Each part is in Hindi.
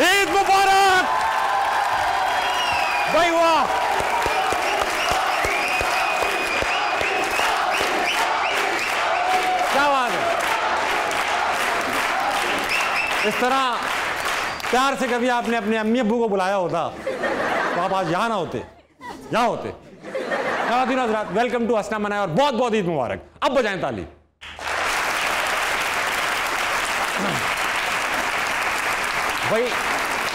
ईद मुबारक। भाई वाह। क्या बात है? इस तरह प्यार से कभी आपने अपने अम्मी अबू को बुलाया होता तो आप आज यहाँ ना होते, यहाँ होते। हजरात वेलकम टू हसना मनाए और बहुत बहुत ईद मुबारक। अब बजाएँ ताली। भाई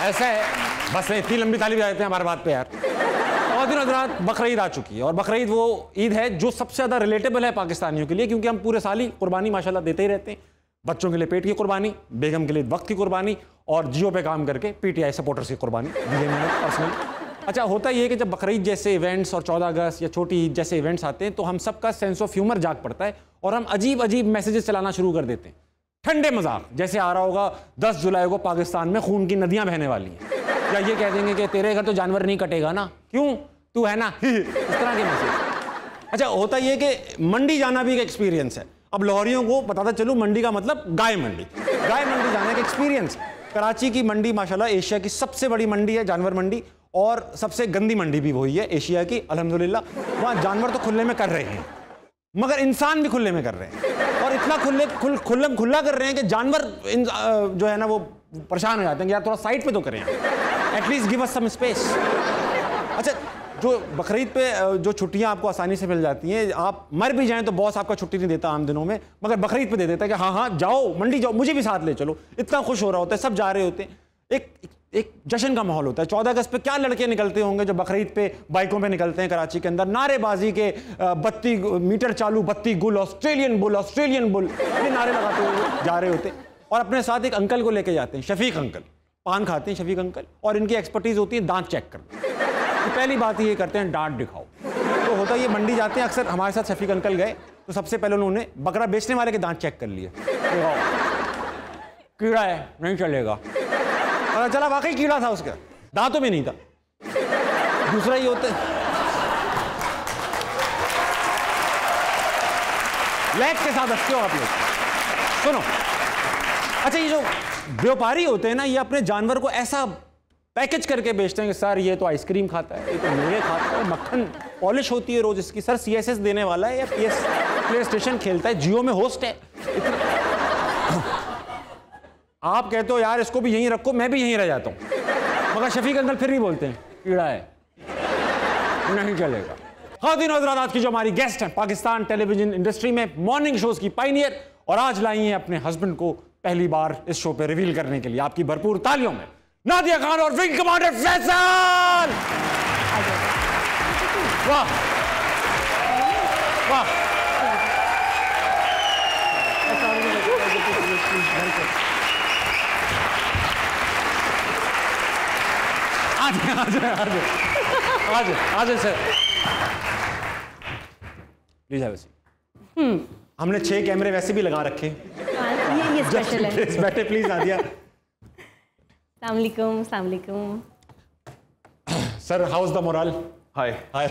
ऐसा है बस इतनी लंबी ताली बजाते हैं हमारे बात पे यार। खातिन हजरात बकर आ चुकी है और बकर वो ईद है जो सबसे ज़्यादा रिलेटेबल है पाकिस्तानियों के लिए क्योंकि हम पूरे साल ही कुर्बानी माशाल्लाह देते ही रहते हैं। बच्चों के लिए पेट की कुर्बानी, बेगम के लिए वक्त की कुर्बानी और जियो पे काम करके पीटीआई सपोर्टर्स की कुर्बानी। पर्सनली अच्छा होता ये है कि जब बकरीद जैसे इवेंट्स और चौदह अगस्त या छोटी ईद जैसे इवेंट्स आते हैं तो हम सबका सेंस ऑफ़ ह्यूमर जाग पड़ता है और हम अजीब अजीब मैसेजेस चलाना शुरू कर देते हैं। ठंडे मज़ाक। जैसे आ रहा होगा 10 जुलाई को पाकिस्तान में खून की नदियाँ बहने वाली हैं। या ये कह देंगे कि तेरे घर तो जानवर नहीं कटेगा ना। क्यों? तू है ना? इस तरह के मैसेज अच्छा होता ये कि मंडी जाना भी एक एक्सपीरियंस है। अब लाहौरियों को बताता चलूँ, मंडी का मतलब गाय मंडी। गाय मंडी जाने का एक्सपीरियंस कराची की मंडी, माशाल्लाह, एशिया की सबसे बड़ी मंडी है, जानवर मंडी। और सबसे गंदी मंडी भी वही है, एशिया की, अल्हम्दुलिल्लाह। वहाँ जानवर तो खुले में कर रहे हैं। मगर इंसान भी खुले में कर रहे हैं। इतना खुले खुल खुल्लम खुल्ला कर रहे हैं कि जानवर इन, जो है ना वो परेशान हो जाते हैं यार थोड़ा साइड पे तो करें at least give us some space अच्छा जो बकरीद पे जो छुट्टियाँ आपको आसानी से मिल जाती हैं आप मर भी जाएँ तो बॉस आपका छुट्टी नहीं देता आम दिनों में मगर बकरीद पे दे देता है कि हाँ हाँ जाओ मंडी जाओ मुझे भी साथ ले चलो। इतना खुश हो रहा होता है सब जा रहे होते हैं। एक जश्न का माहौल होता है। चौदह अगस्त पे क्या लड़के निकलते होंगे जो बकरीद पे बाइकों पे निकलते हैं कराची के अंदर? नारेबाजी के बत्ती मीटर चालू बत्ती गुल, ऑस्ट्रेलियन बुल ऑस्ट्रेलियन बुल, ये नारे लगाते हुए जा रहे होते और अपने साथ एक अंकल को लेके जाते हैं, शफीक अंकल। पान खाते हैं शफीक अंकल, और इनकी एक्सपर्टीज होती है दांत चेक करना। तो पहली बात ये करते हैं, डांट दिखाओ। तो होता ये, मंडी जाते हैं अक्सर, हमारे साथ शफीक अंकल गए तो सबसे पहले उन्होंने बकरा बेचने वाले के दांत चेक कर लिए। कीड़ा है, नहीं चलेगा। और चला वाकई कीड़ा था उसका? दांतों में नहीं था। दूसरा ये होता है। लैग के साथ हँसते हो आप लोग। सुनो। अच्छा ये जो व्यापारी होते हैं ना, ये अपने जानवर को ऐसा पैकेज करके बेचते हैं कि, सर, ये तो आइसक्रीम खाता है, ये तो मेरे खाता है, मक्खन पॉलिश होती है रोज इसकी। सर सीएसएस देने वाला है या पीएस प्ले स्टेशन खेलता है, जियो में होस्ट है। आप कहते हो यार इसको भी यहीं रखो मैं भी यहीं रह जाता हूँ। मगर शफीक अंकल फिर भी बोलते हैं कीड़ा है नहीं चलेगा। खातिन हजरात आज की जो हमारी गेस्ट हैं पाकिस्तान टेलीविज़न इंडस्ट्री में मॉर्निंग शोज़ की पाइनियर और आज लाई हैं अपने हस्बैंड को पहली बार इस शो पे रिवील करने के लिए आपकी भरपूर तालियों में। नादिया खान और विंग कमांडर फैसल! वाह! आज आज आज आज आज सर प्लीज़ हैव हम्म हमने छह कैमरे वैसे भी लगा रखे हाँ, ये ये स्पेशल है बैठे प्लीज़ नादिया सलाम अलैकुम सलाम अलैकुम sir how's the moral hi hi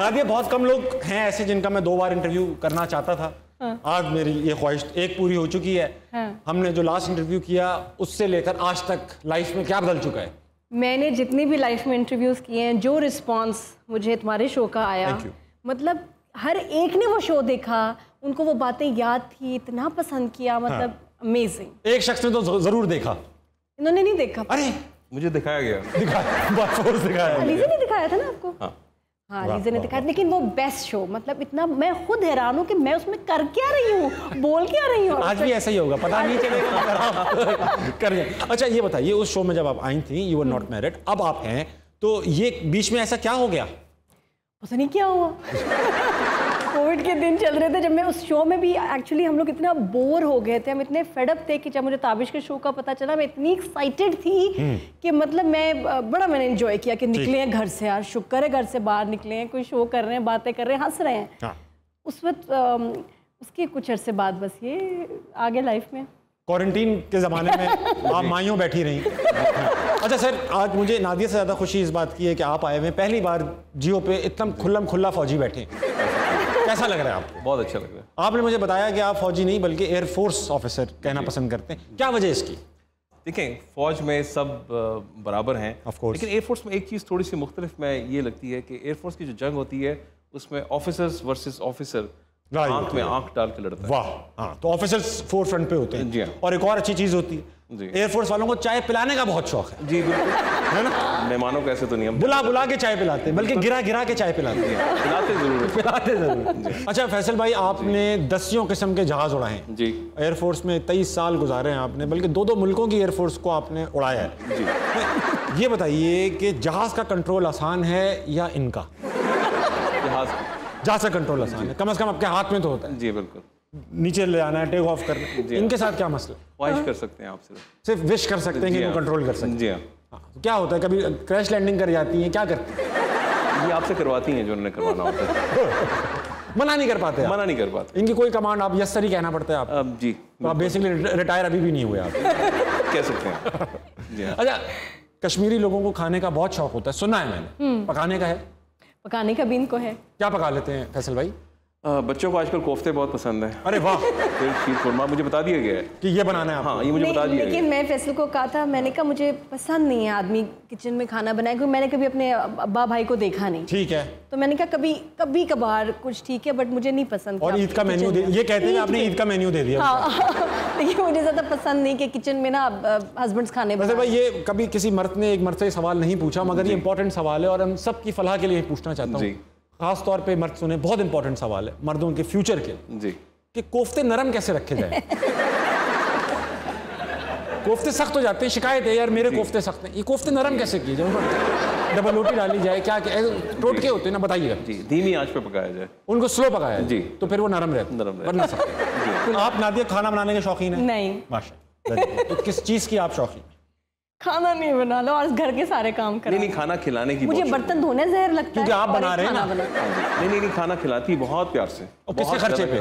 Nadia बहुत कम लोग हैं ऐसे जिनका मैं दो बार इंटरव्यू करना चाहता था हाँ। आज मेरी ये ख्वाहिश एक पूरी हो चुकी है हाँ। हमने जो लास्ट इंटरव्यू किया उससे लेकर आज तक लाइफ में क्या बदल चुका है मैंने जितनी भी लाइफ में इंटरव्यूज़ किए हैं जो रिस्पांस मुझे तुम्हारे शो का आया मतलब हर एक ने वो शो देखा उनको वो बातें याद थी इतना पसंद किया मतलब अमेजिंग हाँ। एक शख्स ने तो ज़रूर देखा। इन्होंने नहीं देखा। अरे! मुझे दिखाया गया। दिखाया दिखाया फोर्स दिखाया। लीजे ने दिखाया था ना आपको? हाँ। हाँ रीजन दिखाया लेकिन वो बेस्ट शो मतलब इतना मैं खुद हैरान हूँ कि मैं उसमें कर क्या रही हूँ बोल क्या रही हूँ? आज भी ऐसा ही होगा पता नहीं चलेगा। कर अच्छा ये बताइए उस शो में जब आप आई थी यू वर नॉट मैरिड अब आप हैं तो ये बीच में ऐसा क्या हो गया? पता नहीं क्या हुआ। कोविड के दिन चल रहे थे जब मैं उस शो में भी एक्चुअली हम लोग इतना बोर हो गए थे हम इतने फेडअप थे कि जब मुझे ताबिश के शो का पता चला मैं इतनी एक्साइटेड थी कि मतलब मैं बड़ा मैंने एंजॉय किया कि निकले हैं घर से यार शुक्र है घर से बाहर निकले हैं कोई शो कर रहे हैं बातें कर रहे हैं हंस रहे हैं। हाँ। उस वक्त उसके कुछ अरसे बाद बस ये आगे लाइफ में। क्वारंटीन के ज़माने में आप माइयों बैठी रही। अच्छा सर आज मुझे नादिया से ज़्यादा खुशी इस बात की है कि आप आए हुए पहली बार जियो पे इतना खुल्लम खुल्ला फौजी बैठे हैं। कैसा लग रहा है आपको? बहुत अच्छा लग रहा है। आपने मुझे बताया कि आप फौजी नहीं बल्कि एयरफोर्स ऑफिसर कहना पसंद करते हैं। क्या वजह इसकी? देखें फौज में सब बराबर हैं। लेकिन एयरफोर्स में एक चीज़ थोड़ी सी मुख्तलिफ़ में ये लगती है कि एयरफोर्स की जो जंग होती है उसमें ऑफिसर्स वर्सेस ऑफिसर आँख में आँख डाल के लड़ता है। वाह हाँ तो ऑफिसर्स फोर फ्रंट पे होते जी हैं हाँ। और एक और अच्छी चीज़ होती है। एयरफोर्स वालों को चाय पिलाने का बहुत शौक है। जी बिल्कुल। है ना? मेहमानों को ऐसे तो नहीं हम बुला बुला के चाय पिलाते बल्कि गिरा गिरा के चाय पिलाते हैं। खिलाते ज़रूर। पिलाते ज़रूर। अच्छा फैसल भाई आपने दसियों किस्म के जहाज़ उड़ाए हैं। जी। एयरफोर्स में तेईस साल गुजारे हैं आपने बल्कि दो दो मुल्कों की एयरफोर्स को आपने उड़ाया है। जी। ये बताइए कि जहाज़ का कंट्रोल आसान है या इनका? जहाज़ जहाज़ का कंट्रोल आसान है। कम अज कम आपके हाथ में तो होता है। जी बिल्कुल। नीचे ले आना है टेक ऑफ़ करना इनके साथ क्या मसला? ख्वाहिश कर सकते हैं आप सिर्फ़। सिर्फ़ विश कर सकते हैं कि इनको हाँ। कंट्रोल कर सकते हैं जी हाँ। हाँ, तो क्या होता है कभी क्रैश लैंडिंग कर जाती हैं क्या करते हैं? ये आपसे करवाती हैं जो उन्होंने करवाना होता है। मना नहीं कर पाते आप। मना नहीं कर पाते। इनकी कोई कमांड आप यस सर ही कहना पड़ता है आप। अब जी तो आप बेसिकली रिटायर अभी भी नहीं हुए आप। कह सकते हैं हाँ। अच्छा कश्मीरी लोगों को खाने का बहुत शौक होता है सुना है मैंने। पकाने का है? पकाने का भी इनको है। क्या पका लेते हैं फैसल भाई? बच्चों को आजकल कोफ्ते बहुत पसंद है। अरे वाह। फिर शीर खुरमा मुझे बता दिया गया है। कि ये बनाना है आपको। हाँ ये मुझे बता दिया लेकिन मैं फैसल को कहा था मैंने कहा मुझे पसंद नहीं है आदमी किचन में खाना बनाए क्योंकि मैंने कभी अपने अब्बा भाई को देखा नहीं। ठीक है। तो मैंने कहा कभी कभी कभार कुछ ठीक है बट मुझे नहीं पसंद और ईद का मेन्यू ये कहते हैं आपने ईद का मेन्यू दे दिया। हाँ मुझे ज़्यादा पसंद नहीं कि किचन में ना हस्बैंड्स खाने वैसे भाई ये कभी किसी मर्द ने एक मर्द से सवाल नहीं पूछा मगर ये इंपॉर्टेंट सवाल है और हम सबकी फलाह के लिए पूछना चाहता हूँ। खास तौर पे मर्द सुने बहुत इंपॉर्टेंट सवाल है मर्दों के फ्यूचर के जी। कि कोफ्ते नरम कैसे रखे जाए? कोफ्ते सख्त हो जाते हैं शिकायत है यार मेरे कोफ्ते सख्त हैं ये कोफ्ते नरम कैसे किए जाए? डबल रोटी डाली जाए क्या क्या टोटके होते हैं ना बताइएगा जी धीमी आँच पे पकाया जाए। उनको स्लो पकाया जाए, जी। तो फिर वो नरम रहते नरम रहते वरना सख्त। तो आप नादिया खाना बनाने के शौकीन है? नहीं। माशा तो किस चीज़ की आप शौकीन हैं? खाना नहीं बना लो और घर के सारे काम कर नहीं नहीं खाना खिलाने की मुझे बर्तन धोने जहर लगता क्योंकि है आप बना रहे हैं खाना ना। हाँ। नहीं नहीं नहीं खाना खिलाती है बहुत प्यार से। और किसके खर्चे पे?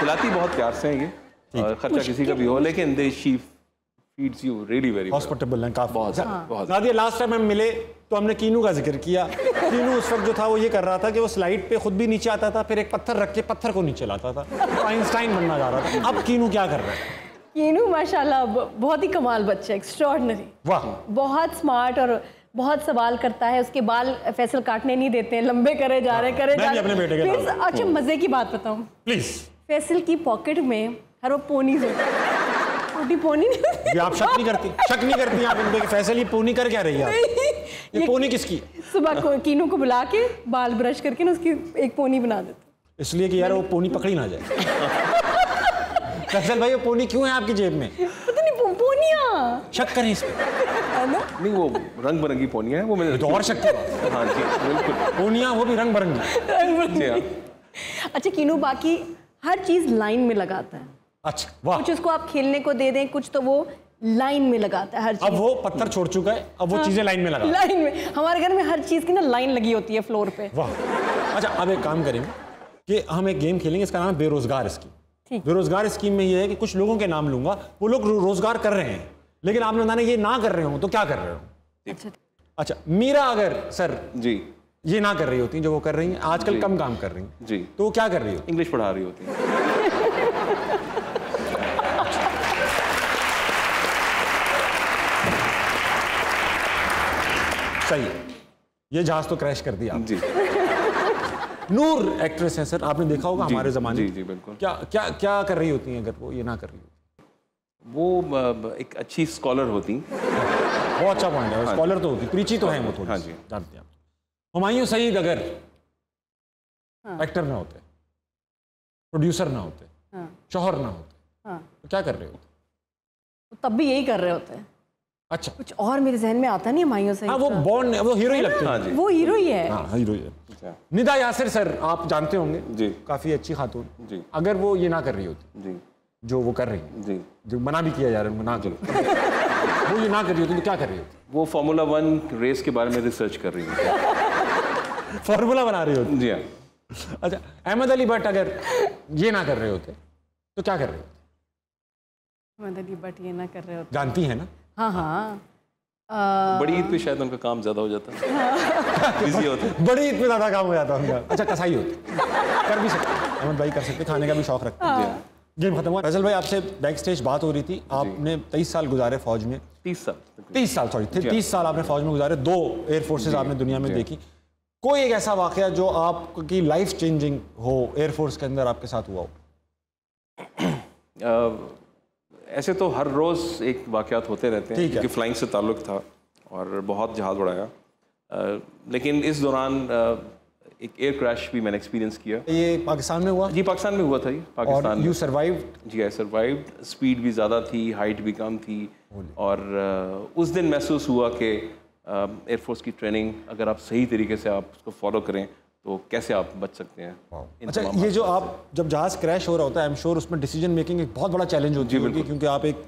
खिलाती है। बहुत प्यार से है ये। और खर्चा किसी का भी हो लेकिन they she feeds you really very hospitable हैं काफ़ी। बहुत अच्छा, बहुत नादिया लास्ट टाइम हम मिले तो हमने कीनू का ज़िक्र किया। कीनू उस वक्त जो था वो ये कर रहा था कि वो स्लाइड पे खुद भी नीचे आता था फिर एक पत्थर रख के पत्थर को नीचे लाता था। तो आइंस्टाइन बनना जा रहा था। अब कीनू क्या कर रहा है? कीनू माशाल्लाह बहुत ही कमाल बच्चा एक्स्ट्रॉर्डनरी वाह। बहुत स्मार्ट और बहुत सवाल करता है उसके बाल फैसल काटने नहीं देते हैं लंबे करे जा रहे करे जा भी अपने बेटे के फिर- नाम- अच्छा मज़े की बात बताऊँ। प्लीज़ फैसल की पॉकेट में हर वो पोनीज होती है। छोटी पोनी नहीं आप शक नहीं करती शक नहीं करती आप इन फैसल ये पोनी कर क्या रही है आप? ये पोनी किसकी? सुबह को कीनू को बुला के बाल ब्रश करके ना उसकी एक पोनी बना देते इसलिए कि यार वो पोनी पकड़ी ना जाए। फैसल भाई वो पोनी क्यों है आपकी जेब में? पता नहीं पोनिया। शक करें इस पे ना? नहीं वो रंग बिरंगी पोनिया हैं वो मैंने तो और शक है। हाँ जी बिल्कुल। पोनियाँ वो भी रंग बिरंगी। हाँ। अच्छा कीनू बाकी हर चीज़ लाइन में लगाता है। अच्छा वाह। कुछ उसको आप खेलने को दे दें कुछ तो वो लाइन में लगाता है हर चीज़। अब वो पत्थर छोड़ चुका है अब वो हाँ, चीज़ें लाइन में लगा। लाइन में। हमारे घर में हर चीज़ की ना लाइन लगी होती है फ्लोर पे। वाह। अच्छा अब एक काम करेंगे कि हम एक गेम खेलेंगे इसका नाम है बेरोजगार ठीक। बेरोजगार स्कीम में ये है कि कुछ लोगों के नाम लूँगा वो लोग रो- रोज़गार कर रहे हैं। लेकिन आप लोग ये ना कर रहे हो तो क्या कर रहे हो? अच्छा। अच्छा मीरा अगर सर जी। ये ना कर रही होती जो वो कर रही हैं आजकल कम काम कर रही हैं। जी। तो वो क्या कर रही होती इंग्लिश पढ़ा रही होती सही है। ये जहाज़ तो क्रैश कर दिया जी। नूर एक्ट्रेस है सर। आपने देखा होगा हमारे जमाने। जी जी बिल्कुल। क्या क्या क्या कर रही होती हैं अगर वो ये ना कर रही होती वो एक अच्छी स्कॉलर होती। बहुत अच्छा पॉइंट है। स्कॉलर तो होती प्रीची तो है वो थोड़ी। हाँ जी। जानते हैं आप। हुमायूं सईद अगर एक्टर ना होते प्रोड्यूसर ना होते हाँ। शोहर ना होते हाँ। तो क्या कर रहे होते? तो तब भी यही कर रहे होते। हैं अच्छा। कुछ और मेरे जहन में आता नहीं है माइयों से हाँ वो बॉन्ड वो हीरो ही लगते हैं। हाँ वो हीरो ही है। हाँ हीरो ही है। अच्छा। निदा यासिर सर आप जानते होंगे। जी। काफ़ी अच्छी खातून। जी। अगर वो ये ना कर रही होती जी। जो वो कर रही है। जी। जो मना भी किया जा रहा है उनको ना करो वो ये ना कर रही होती तो क्या कर रही होती? वो फार्मूला वन रेस के बारे में रिसर्च कर रही है फार्मूला बना रही होती। जी हाँ। अच्छा अहमद अली भट्ट अगर ये ना कर रहे होते तो क्या कर रहे होते? अहमद अली बट ये ना कर रहे होते। जानती है ना? हाँ हाँ। आ, बड़ी ईद पे शायद उनका काम ज़्यादा हो जाता। है। बिज़ी होते। हैं। बड़ी इतने ज़्यादा काम हो जाता है उनका। अच्छा कसाई होते। कर भी सकते। अहमद भाई कर सकते खाने का भी शौक रखते। हैं। गेम खत्म हुआ। फैसल भाई आपसे बैक स्टेज बात हो रही थी। आपने तेईस साल गुजारे फौज में। तीस साल। तीस साल सॉरी हाँ। तीस साल आपने फौज में गुजारे। दो एयर फोर्सेज आपने दुनिया में देखी। कोई एक ऐसा वाक़ जो आपकी लाइफ चेंजिंग हो एयरफोर्स के अंदर आपके साथ हुआ हो? ऐसे तो हर रोज़ एक वाक़यात होते रहते हैं क्योंकि फ्लाइंग से ताल्लुक़ था और बहुत जहाज़ उड़ाया। लेकिन इस दौरान एक एयर क्रैश भी मैंने एक्सपीरियंस किया। ये पाकिस्तान में हुआ? जी पाकिस्तान में हुआ था जी Pakistan you survive ji I survived speed भी ज़्यादा थी हाइट भी कम थी। और उस दिन महसूस हुआ कि एयरफोर्स की ट्रेनिंग अगर आप सही तरीके से आप उसको फॉलो करें तो कैसे आप बच सकते हैं? अच्छा ये जो आप जब जहाज़ क्रैश हो रहा होता है आई एम श्योर उसमें डिसीज़न मेकिंग एक बहुत बड़ा चैलेंज होती है क्योंकि आप एक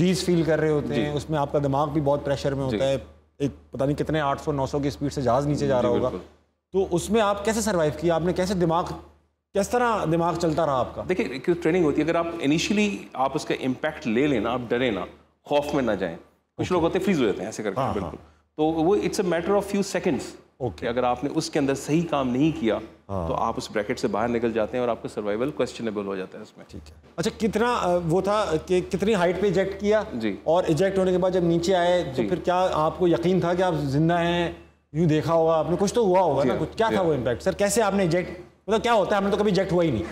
जीज फील कर रहे होते हैं उसमें आपका दिमाग भी बहुत प्रेशर में होता है एक पता नहीं कितने 800 900 की स्पीड से जहाज़ नीचे जा रहा होगा। तो उसमें आप कैसे सरवाइव किया? आपने कैसे दिमाग किस तरह दिमाग चलता रहा आपका? देखिए एक ट्रेनिंग होती है अगर आप इनिशियली आप उसका इम्पैक्ट ले लेना आप डरे ना खौफ में ना जाएँ। कुछ लोग होते फ्रीज हो जाते हैं ऐसे करके हाँ, बिल्कुल। तो वो it's a matter of few seconds Okay. कि अगर आपने उसके अंदर सही काम नहीं किया हाँ। तो आप उस ब्रैकेट से बाहर निकल जाते हैं और आपका सर्वाइवल क्वेश्चनेबल हो जाता है उसमें ठीक है अच्छा कितना वो था कि कितनी हाइट पे इजेक्ट किया जी। और इजेक्ट होने के बाद जब नीचे आए तो फिर क्या आपको यकीन था कि आप ज़िंदा हैं यूँ देखा होगा आपने कुछ तो हुआ होगा ना कुछ क्या था। वो इम्पैक्ट सर कैसे आपने इजेक्ट मतलब क्या होता है हमने तो कभी इजेक्ट हुआ ही नहीं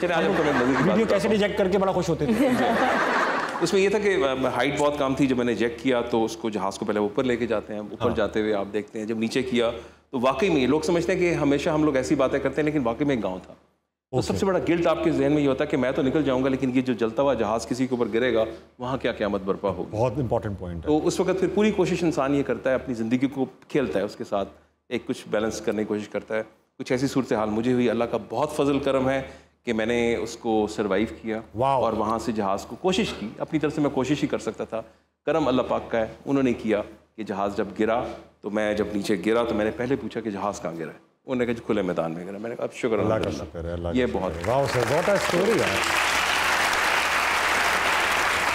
वीडियो कैसे इजेक्ट करके बड़ा खुश होते थे उसमें ये था कि हाइट बहुत कम थी जब मैंने चेक किया तो उसको जहाज़ को पहले ऊपर लेके जाते हैं ऊपर हाँ। जाते हुए आप देखते हैं जब नीचे किया तो वाकई में लोग समझते हैं कि हमेशा हम लोग ऐसी बातें करते हैं लेकिन वाकई में एक गाँव था। तो सबसे बड़ा गिल्ट आपके जहन में ये होता है कि मैं तो निकल जाऊँगा लेकिन ये जो जलता हुआ जहाज़ किसी के ऊपर गिरेगा वहाँ क्या क्यामत बर्पा होगी? बहुत इंपॉर्टेंट पॉइंट है। तो उस वक्त फिर पूरी कोशिश इंसान ये करता है अपनी ज़िंदगी को खेलता है उसके साथ एक कुछ बैलेंस करने की कोशिश करता है। कुछ ऐसी सूरत हाल मुझे हुई अल्लाह का बहुत फजल करम है कि मैंने उसको सर्वाइव किया। और वहाँ से जहाज़ को कोशिश की। अपनी तरफ़ से मैं कोशिश ही कर सकता था। करम अल्लाह पाक का है उन्होंने किया कि जहाज़ जब गिरा तो मैं जब नीचे गिरा तो मैंने पहले पूछा कि जहाज़ कहाँ गिरा है? उन्होंने कहा खुले मैदान में गिरा। मैंने कहा अब शुक्र अल्लाह का शुक्र है। ये का बहुत शुक्र है। वाह सर व्हाट स्टोरी यार।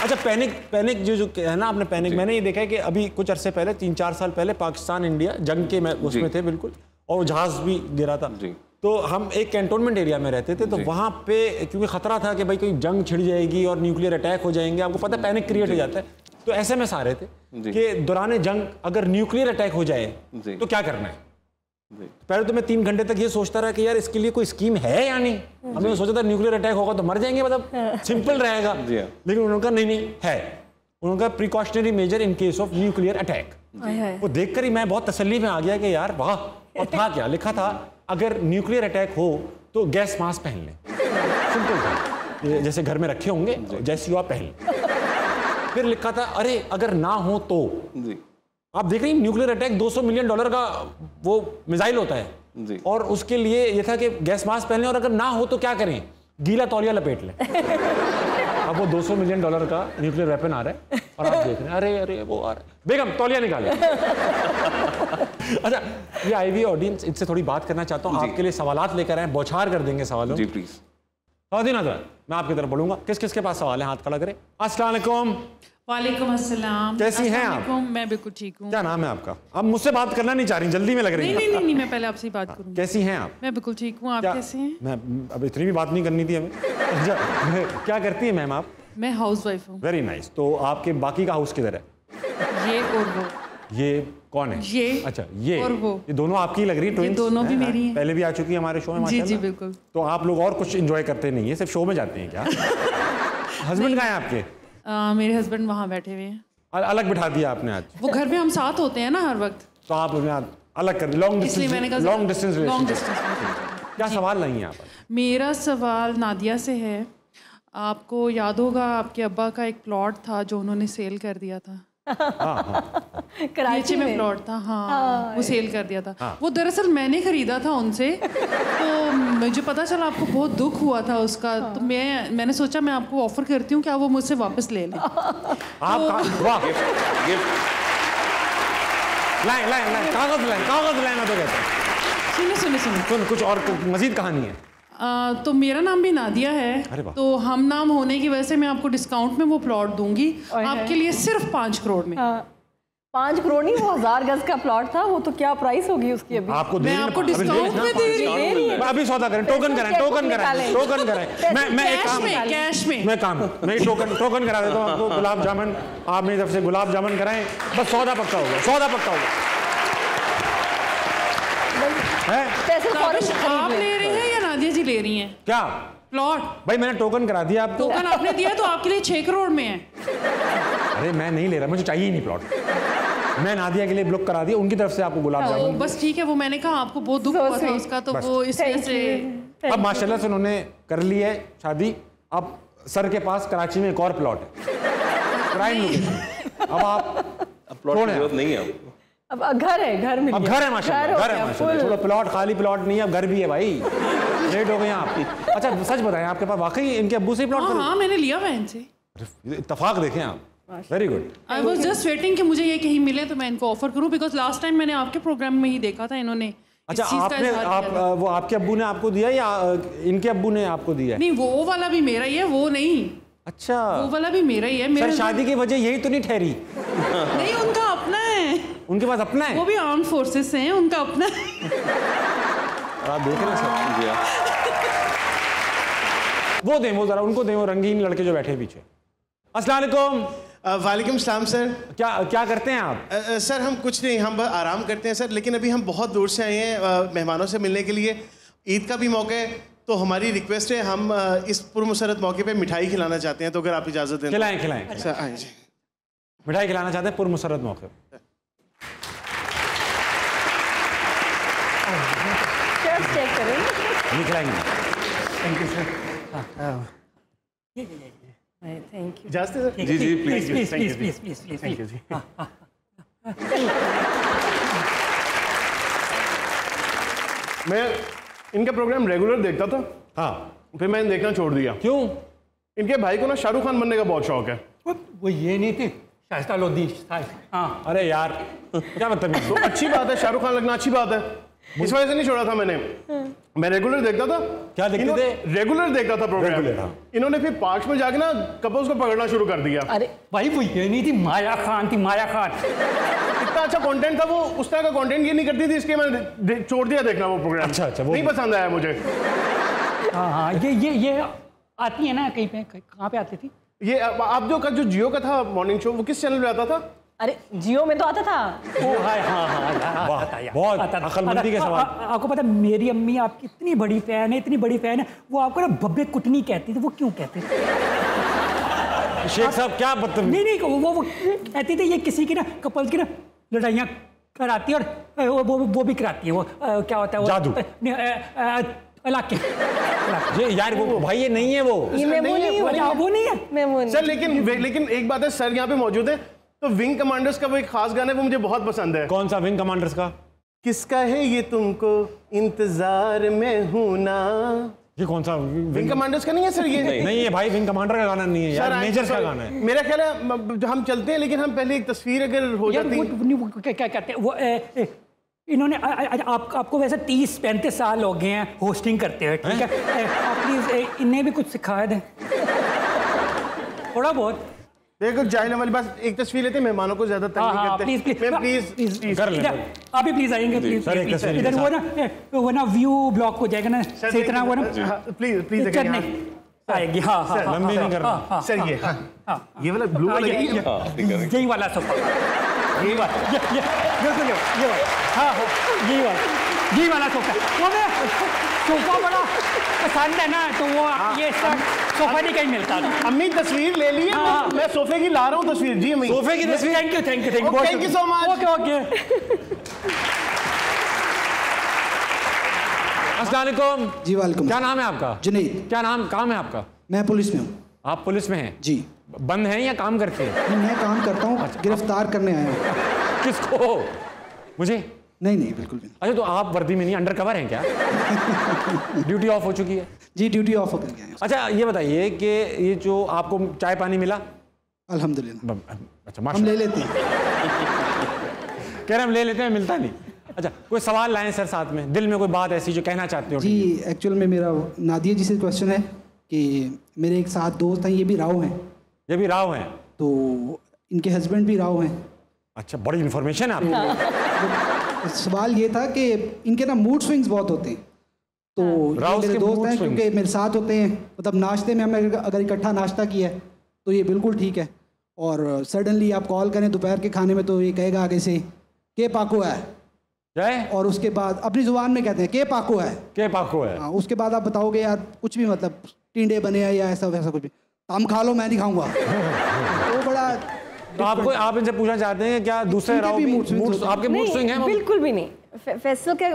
अच्छा पैनिक पैनिक जो जो है ना आपने पैनिक मैंने ये देखा है कि अभी कुछ अरसे पहले तीन चार साल पहले पाकिस्तान इंडिया जंग के में उसमें थे बिल्कुल और वो जहाज़ भी गिरा था। जी। तो हम एक कैंटोनमेंट एरिया में रहते थे तो वहाँ पे क्योंकि खतरा था कि भाई कोई जंग छिड़ जाएगी और न्यूक्लियर अटैक हो जाएँगे आपको पता है पैनिक क्रिएट हो जाता है। तो ऐसे में सारे थे कि दौरान जंग अगर न्यूक्लियर अटैक हो जाए तो क्या करना है? पहले तो मैं तीन घंटे तक ये सोचता रहा कि यार इसके लिए कोई स्कीम है या नहीं? हमने सोचा था न्यूक्लियर अटैक होगा तो मर जाएँगे मतलब सिंपल रहेगा। हाँ। लेकिन उन्होंने कहा नहीं नहीं है। उन्होंने कहा precautionary measure in case of nuclear attack वो देखकर ही मैं बहुत तसल्ली में आ गया कि यार वाह और था क्या? लिखा था अगर न्यूक्लियर अटैक हो तो गैस मास्क पहन लें। सिंपल था। जैसे घर में रखे होंगे जैसे आप पहन लें। फिर लिखा था अरे अगर ना हो तो। जी। आप देख रहे हैं न्यूक्लियर अटैक 200 मिलियन डॉलर का वो मिसाइल होता है। जी। और उसके लिए ये था कि गैस मास्क पहन और अगर ना हो तो क्या करें? गीला तौलिया लपेट लें। अब वो 200 मिलियन डॉलर का न्यूक्लियर वेपन आ रहा है और आप देख रहे हैं अरे अरे वो आ रहा है। बेगम तौलिया निकाले। अच्छा ये आईवी ऑडियंस इनसे थोड़ी बात करना चाहता हूँ। आपके लिए सवाल लेकर आए बौछार कर देंगे सवालों। जी प्लीज़ खातिन हज़रात, मैं आपकी तरफ़ बढ़ूँगा। किस किस के पास सवाल है? हाथ खड़ा करें। वालेकुम अस्सलाम। कैसी हैं आप? मैं बिल्कुल ठीक हूँ। क्या नाम है आपका? आप मुझसे बात करना नहीं चाह रही जल्दी में लग रही नहीं हैं। नहीं नहीं नहीं मैं पहले आपसे बात करूँगी। कैसी हैं आप? मैं बिल्कुल ठीक हूँ। आप कैसे हैं? मैं अब इतनी भी बात नहीं करनी थी हमें। अच्छा, क्या करती है मैम आप? मैं हाउस वाइफ हूँ। Very nice. तो आपके बाकी का हाउस किधर है? ये और वो। ये कौन है? ये अच्छा ये। और वो। ये दोनों आपकी लग रही है twins? दोनों भी मेरी हैं। पहले भी आ चुकी है हमारे शो में जी जी बिल्कुल। तो आप लोग और कुछ एंजॉय करते नहीं है सिर्फ़ शो में जाते हैं क्या? हस्बैंड कहाँ हैं आपके? आ, मेरे हस्बैंड वहाँ बैठे हुए हैं। अलग बिठा दिया आपने आज। वो घर में हम साथ होते हैं ना हर वक्त। तो आप अलग कर long distance long distance long distance क्या सवाल नहीं है आप मेरा सवाल नादिया से है। आपको याद होगा आपके अब्बा का एक प्लॉट था जो उन्होंने सेल कर दिया था। कराची कराची में में प्लॉट था हाँ वो सेल कर दिया था। वो दरअसल मैंने खरीदा था उनसे। तो मुझे पता चला आपको बहुत दुख हुआ था उसका। तो मैं मैंने सोचा मैं आपको ऑफ़र करती हूँ क्या वो मुझसे वापस ले लें। आप कहा- वाह लाइन लाइन लाइन कागज़ लाइन कागज़ लाइन तो कहते हैं। सुनो सुनो सुनिए कुछ और मजीद कहानी है। आ, तो मेरा नाम भी नादिया है। तो हम नाम होने की वजह से मैं आपको डिस्काउंट में वो प्लॉट दूँगी। आपके लिए सिर्फ़ पाँच करोड़ में। हाँ, पाँच करोड़ नहीं वो हज़ार गज का प्लॉट था वो तो क्या प्राइस होगी उसकी अभी? आपको मैं आपको डिस्काउंट में दे रही हूँ। अभी सौदा करें टोकन कराएँ टोकन कराएँ टोकन कराएँ मैं मैं एक कैश काम में कैश में। मैं काम मैं टोकन टोकन करा देता हूँ आपको गुलाब जामुन। आप मेरी तरफ़ से गुलाब जामुन कराएँ। बस सौदा पक्का होगा सौदा पक्का होगा। है? पैसे आप ले रही हैं ले रही हैं। क्या? प्लॉट भाई मैंने टोकन करा दिया आपको। टोकन आपने दिया तो आपके लिए छह करोड़ में है। अरे मैं नहीं ले रहा मुझे चाहिए ही नहीं प्लॉट मैं नादिया के लिए बुक करा दिया उनकी तरफ़ से आपको गुलाब जामुन। बस ठीक है वो मैंने कहा आपको बहुत दुख हुआ था उसका तो वो इस वजह से अब माशाल्लाह से उन्होंने कर ली है शादी। अब सर के पास कराची में एक और प्लॉट है। प्राइम लोकेशन अब आप अब प्लॉट की ज़रूरत नहीं है अब। घर है घर मिल अब घर है माशाल्लाह घर है माशाल्लाह। प्लॉट खाली प्लॉट नहीं है अब घर भी है भाई। लेट हो गए हैं आप अच्छा सच बताएँ आपके पास वाकई इनके अब्बू से ही हाँ प्लॉट हाँ मैंने लिया हुआ इनसे। इतफाक देखें आप। Very good I was just waiting कि मुझे ये कहीं मिले तो मैं इनको ऑफ़र करूँ बिकॉज़ लास्ट टाइम मैंने आपके प्रोग्राम में ही देखा था इन्होंने। अच्छा आपने आप वो आपके अब्बू ने आपको दिया या इनके अब्बू ने आपको दिया? नहीं वो वाला भी मेरा ही है वो नहीं। अच्छा। वो वाला भी मेरा ही है मेरे शादी की वजह यही तो नहीं ठहरी। नहीं उनका अपना है। उनके पास अपना है? वो भी आर्म फोर्सेस से हैं उनका अपना है। आप देख रहे हैं सर जी हाँ। वो दें वो जरा उनको दें वो रंगीन लड़के जो बैठे पीछे। अस्सलाम वालेकुम सलाम सर। क्या क्या करते हैं आप? अ, अ, सर हम कुछ नहीं हम आराम करते हैं सर लेकिन अभी हम बहुत दूर से आए हैं मेहमानों से मिलने के लिए। ईद का भी मौका है तो हमारी रिक्वेस्ट है हम इस पुरमसरत मौके पे मिठाई खिलाना चाहते हैं तो अगर आप इजाज़त दें तो। खिलाएँ खिलाएँ। सर आए जी। मिठाई खिलाना चाहते हैं पुरमसरत मौके करें नहीं खिलाएँगे। थैंक यू इजाज़त sir ji ji please please please please please please thank you जी मैं इनका प्रोग्राम रेगुलर देखता था। हाँ। फिर मैंने देखना छोड़ दिया। क्यों? इनके भाई को ना शाहरुख खान बनने का बहुत शौक है। वो वो ये नहीं थी। शाइस्ता लोधी हाँ। अरे यार क्या मतलब तो अच्छी बात है शाहरुख खान लगना अच्छी बात है। इस वजह से नहीं छोड़ा था मैंने। मैं रेगुलर देखता था। क्या देखते थे? रेगुलर देखता था प्रोग्राम रेगुलर, हाँ। इन्होंने फिर पार्क में जाके ना कपल्स को पकड़ना शुरू कर दिया। अरे भाई वो ये नहीं थी माया खान थी माया खान। इतना अच्छा कंटेंट था वो उस तरह का कंटेंट ये नहीं करती थी इसके मैंने छोड़ दिया देखना वो प्रोग्राम अच्छा, अच्छा, वो नहीं पसंद आया मुझे। हाँ हाँ ये ये ये आती है ना कहीं पे कहाँ पे आती थी? ये आप जो का जो जियो का था मॉर्निंग शो वो किस चैनल पे आता था? अरे जियो में तो आता था। ओ हाय हाँ हाँ बहुत। अक्लमंदी के सवाल। आपको पता है, मेरी अम्मी आपकी इतनी बड़ी फ़ैन है इतनी बड़ी फ़ैन है वो आपको ना बब्बे कुटनी कहती थी वो क्यों कहते थे? शेख साहब क्या बदतमीज? नहीं नहीं वो वो कहती थी ये किसी की ना कपल्स की ना लड़ाइयाँ कराती है और वो वो, वो भी कराती है वो अ, क्या होता है वो जादू। नहीं, इलाके। ये यार वो भाई ये नहीं है वो। ये मैं वो नहीं है, वो हूँ। नहीं है। सर लेकिन लेकिन एक बात है सर यहाँ पे मौजूद है। तो विंग कमांडर्स का वो एक खास गाना है वो मुझे बहुत पसंद है। कौन सा विंग कमांडर्स का? किसका है ये तुमको इंतज़ार में हूँ ना? ये कौन सा विंग कमांडर्स का नहीं है सर ये? नहीं। है भाई विंग कमांडर का गाना नहीं है यार मेजर का गाना है। मेरा ख्याल है म- हम चलते हैं लेकिन हम पहले एक तस्वीर अगर हो जाती। वो, क्या क्या कहते हैं? वो ए, ए, इन्होंने आ, आ, आ, आप, आपको वैसे तीस पैंतीस साल हो गए हैं होस्टिंग करते हुए ठीक है? आप प्लीज़ इन्हें भी कुछ सिखा दें। थोड़ा बहुत। देखो जाहिल वाली बात एक तस्वीर लेते हैं मेहमानों को ज़्यादा तंग हाँ नहीं हाँ करते। प्लीज़ प्लीज़ प्लीज़ प्लीज़ कर लें, इधर आप भी प्लीज़ आएँगे प्लीज़ सर, एक तस्वीर इधर के वो ना ए, वो ना व्यू ब्लॉक हो जाएगा ना सही तरह वो ना प्लीज़ प्लीज़ पिक्चर नहीं आएगी हाँ हाँ हाँ, लंबी हाँ, नहीं करना। हाँ, हाँ, सर ये हाँ हाँ, ये वाला ब्लू हाँ, वाला यही है? यही वाला सोफा यही वाला। ये ये बिल्कुल ये वाला। हाँ हाँ यही वाला। यही वाला सोफा। वो मैं सोफा बड़ा पसंद है ना तो वो ये सब सोफा नहीं कहीं मिलता अम्मी तस्वीर ले ली है हाँ। मैं- मैं सोफे की ला रहा हूँ तस्वीर। जी अम्मी। सोफे की तस्वीर? Thank you thank you thank you thank you so much. Okay okay अस्सलाम जी वालेकुम क्या नाम है आपका? जुनैद। क्या नाम काम है आपका? मैं पुलिस में हूँ। आप पुलिस में हैं? जी। बंद हैं या काम करते हैं? मैं काम करता हूँ। गिरफ़्तार करने आया हूँ। किसको? मुझे? नहीं नहीं बिल्कुल भी नहीं। अच्छा तो आप वर्दी में नहीं अंडर कवर हैं क्या? ड्यूटी ऑफ़ हो चुकी है। जी ड्यूटी ऑफ़ होकर आया अच्छा ये बताइए कि ये जो आपको चाय पानी मिला? अल्हम्दुलिल्लाह। अच्छा हम ले लेते हैं। कह रहे हम ले लेते हैं मिलता नहीं। अच्छा कोई सवाल लाएँ सर साथ में? दिल में कोई बात ऐसी जो कहना चाहते हो जी एक्चुअल में मेरा नादिया जी से क्वेश्चन है कि मेरे एक साथ दोस्त हैं ये भी राव हैं। ये भी राव हैं? तो इनके हस्बैंड भी राव हैं। अच्छा बड़ी इन्फॉर्मेशन है आपको। सवाल ये था कि इनके ना मूड स्विंग्स बहुत होते हैं। तो मेरे दोस्त हैं क्योंकि मेरे साथ होते हैं। मतलब नाश्ते में हमने अगर इकट्ठा नाश्ता किया है तो ये बिल्कुल ठीक है। और सडनली आप कॉल करें दोपहर के खाने में तो ये कहेगा आगे से के पाको है? जय और उसके बाद अपनी ज़ुबान में कहते हैं के पाको है? के पाको है। हाँ उसके बाद आप बताओगे यार कुछ भी मतलब टिंडे बने हैं या ऐसा वैसा कुछ भी। हम खा लो मैं नहीं खाऊँगा। तो आपको आप इनसे पूछना चाहते हैं क्या दूसरे राव भी। आपके मूड स्विंग है बिल्कुल भी नहीं। फैसल का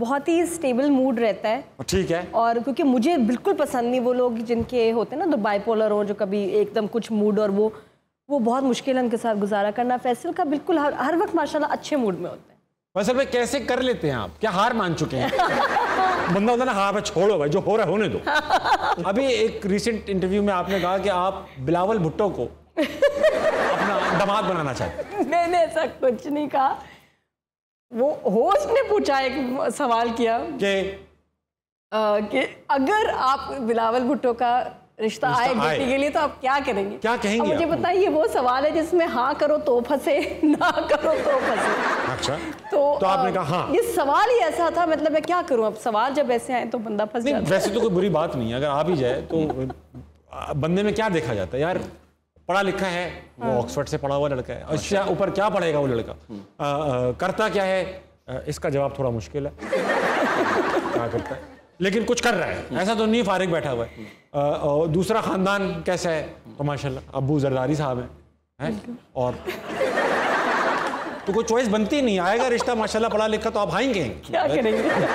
बहुत ही स्टेबल मूड रहता है। ठीक है। और क्योंकि मुझे बिल्कुल पसंद नहीं वो लोग जिनके होते हैं ना जो बाइपोलर हो जो कभी एकदम कुछ मूड और वो वो बहुत मुश्किल है उनके साथ गुजारा करना। फैसल का बिल्कुल हर हर वक्त माशाल्लाह अच्छे मूड में होता है। वैसे भाई कैसे कर लेते हैं आप? क्या हार मान चुके हैं? बंदा होता है ना हाँ भाई छोड़ो भाई जो हो रहा है होने दो। अभी एक रिसेंट इंटरव्यू में आपने कहा कि आप बिलावल भुट्टो को दामाद बनाना चाहते मैंने ऐसा कुछ नहीं कहा। वो होस्ट ने पूछा एक सवाल किया। कि कि अगर आप बिलावल भुट्टो का रिश्ता आए। बेटी के लिए तो आप क्या करेंगे? क्या कहेंगे मुझे बताइए वो सवाल है जिसमें हाँ करो तो फंसे ना करो तो फंसे। अच्छा। तो तो आपने कहा हाँ। ये सवाल ही ऐसा था मतलब मैं क्या करूँ? अब सवाल जब ऐसे आए तो बंदा फंस जाता वैसे तो कोई बुरी बात नहीं है। अगर आ भी जाए तो बंदे में क्या देखा जाता है? यार पढ़ा लिखा है वो ऑक्सफर्ड से पढ़ा हुआ लड़का है। अच्छा ऊपर क्या पढ़ेगा वो लड़का? आ, आ, करता क्या है? आ, इसका जवाब थोड़ा मुश्किल है। क्या करता है? लेकिन कुछ कर रहा है। ऐसा तो नहीं फारिग बैठा हुआ है। और दूसरा खानदान कैसा है? तो माशाल्लाह अबू जरदारी साहब हैं हैं? और तो कोई चॉइस बनती नहीं। आएगा रिश्ता माशाल्लाह पढ़ा लिखा तो आप आएँगे। क्या करेंगे?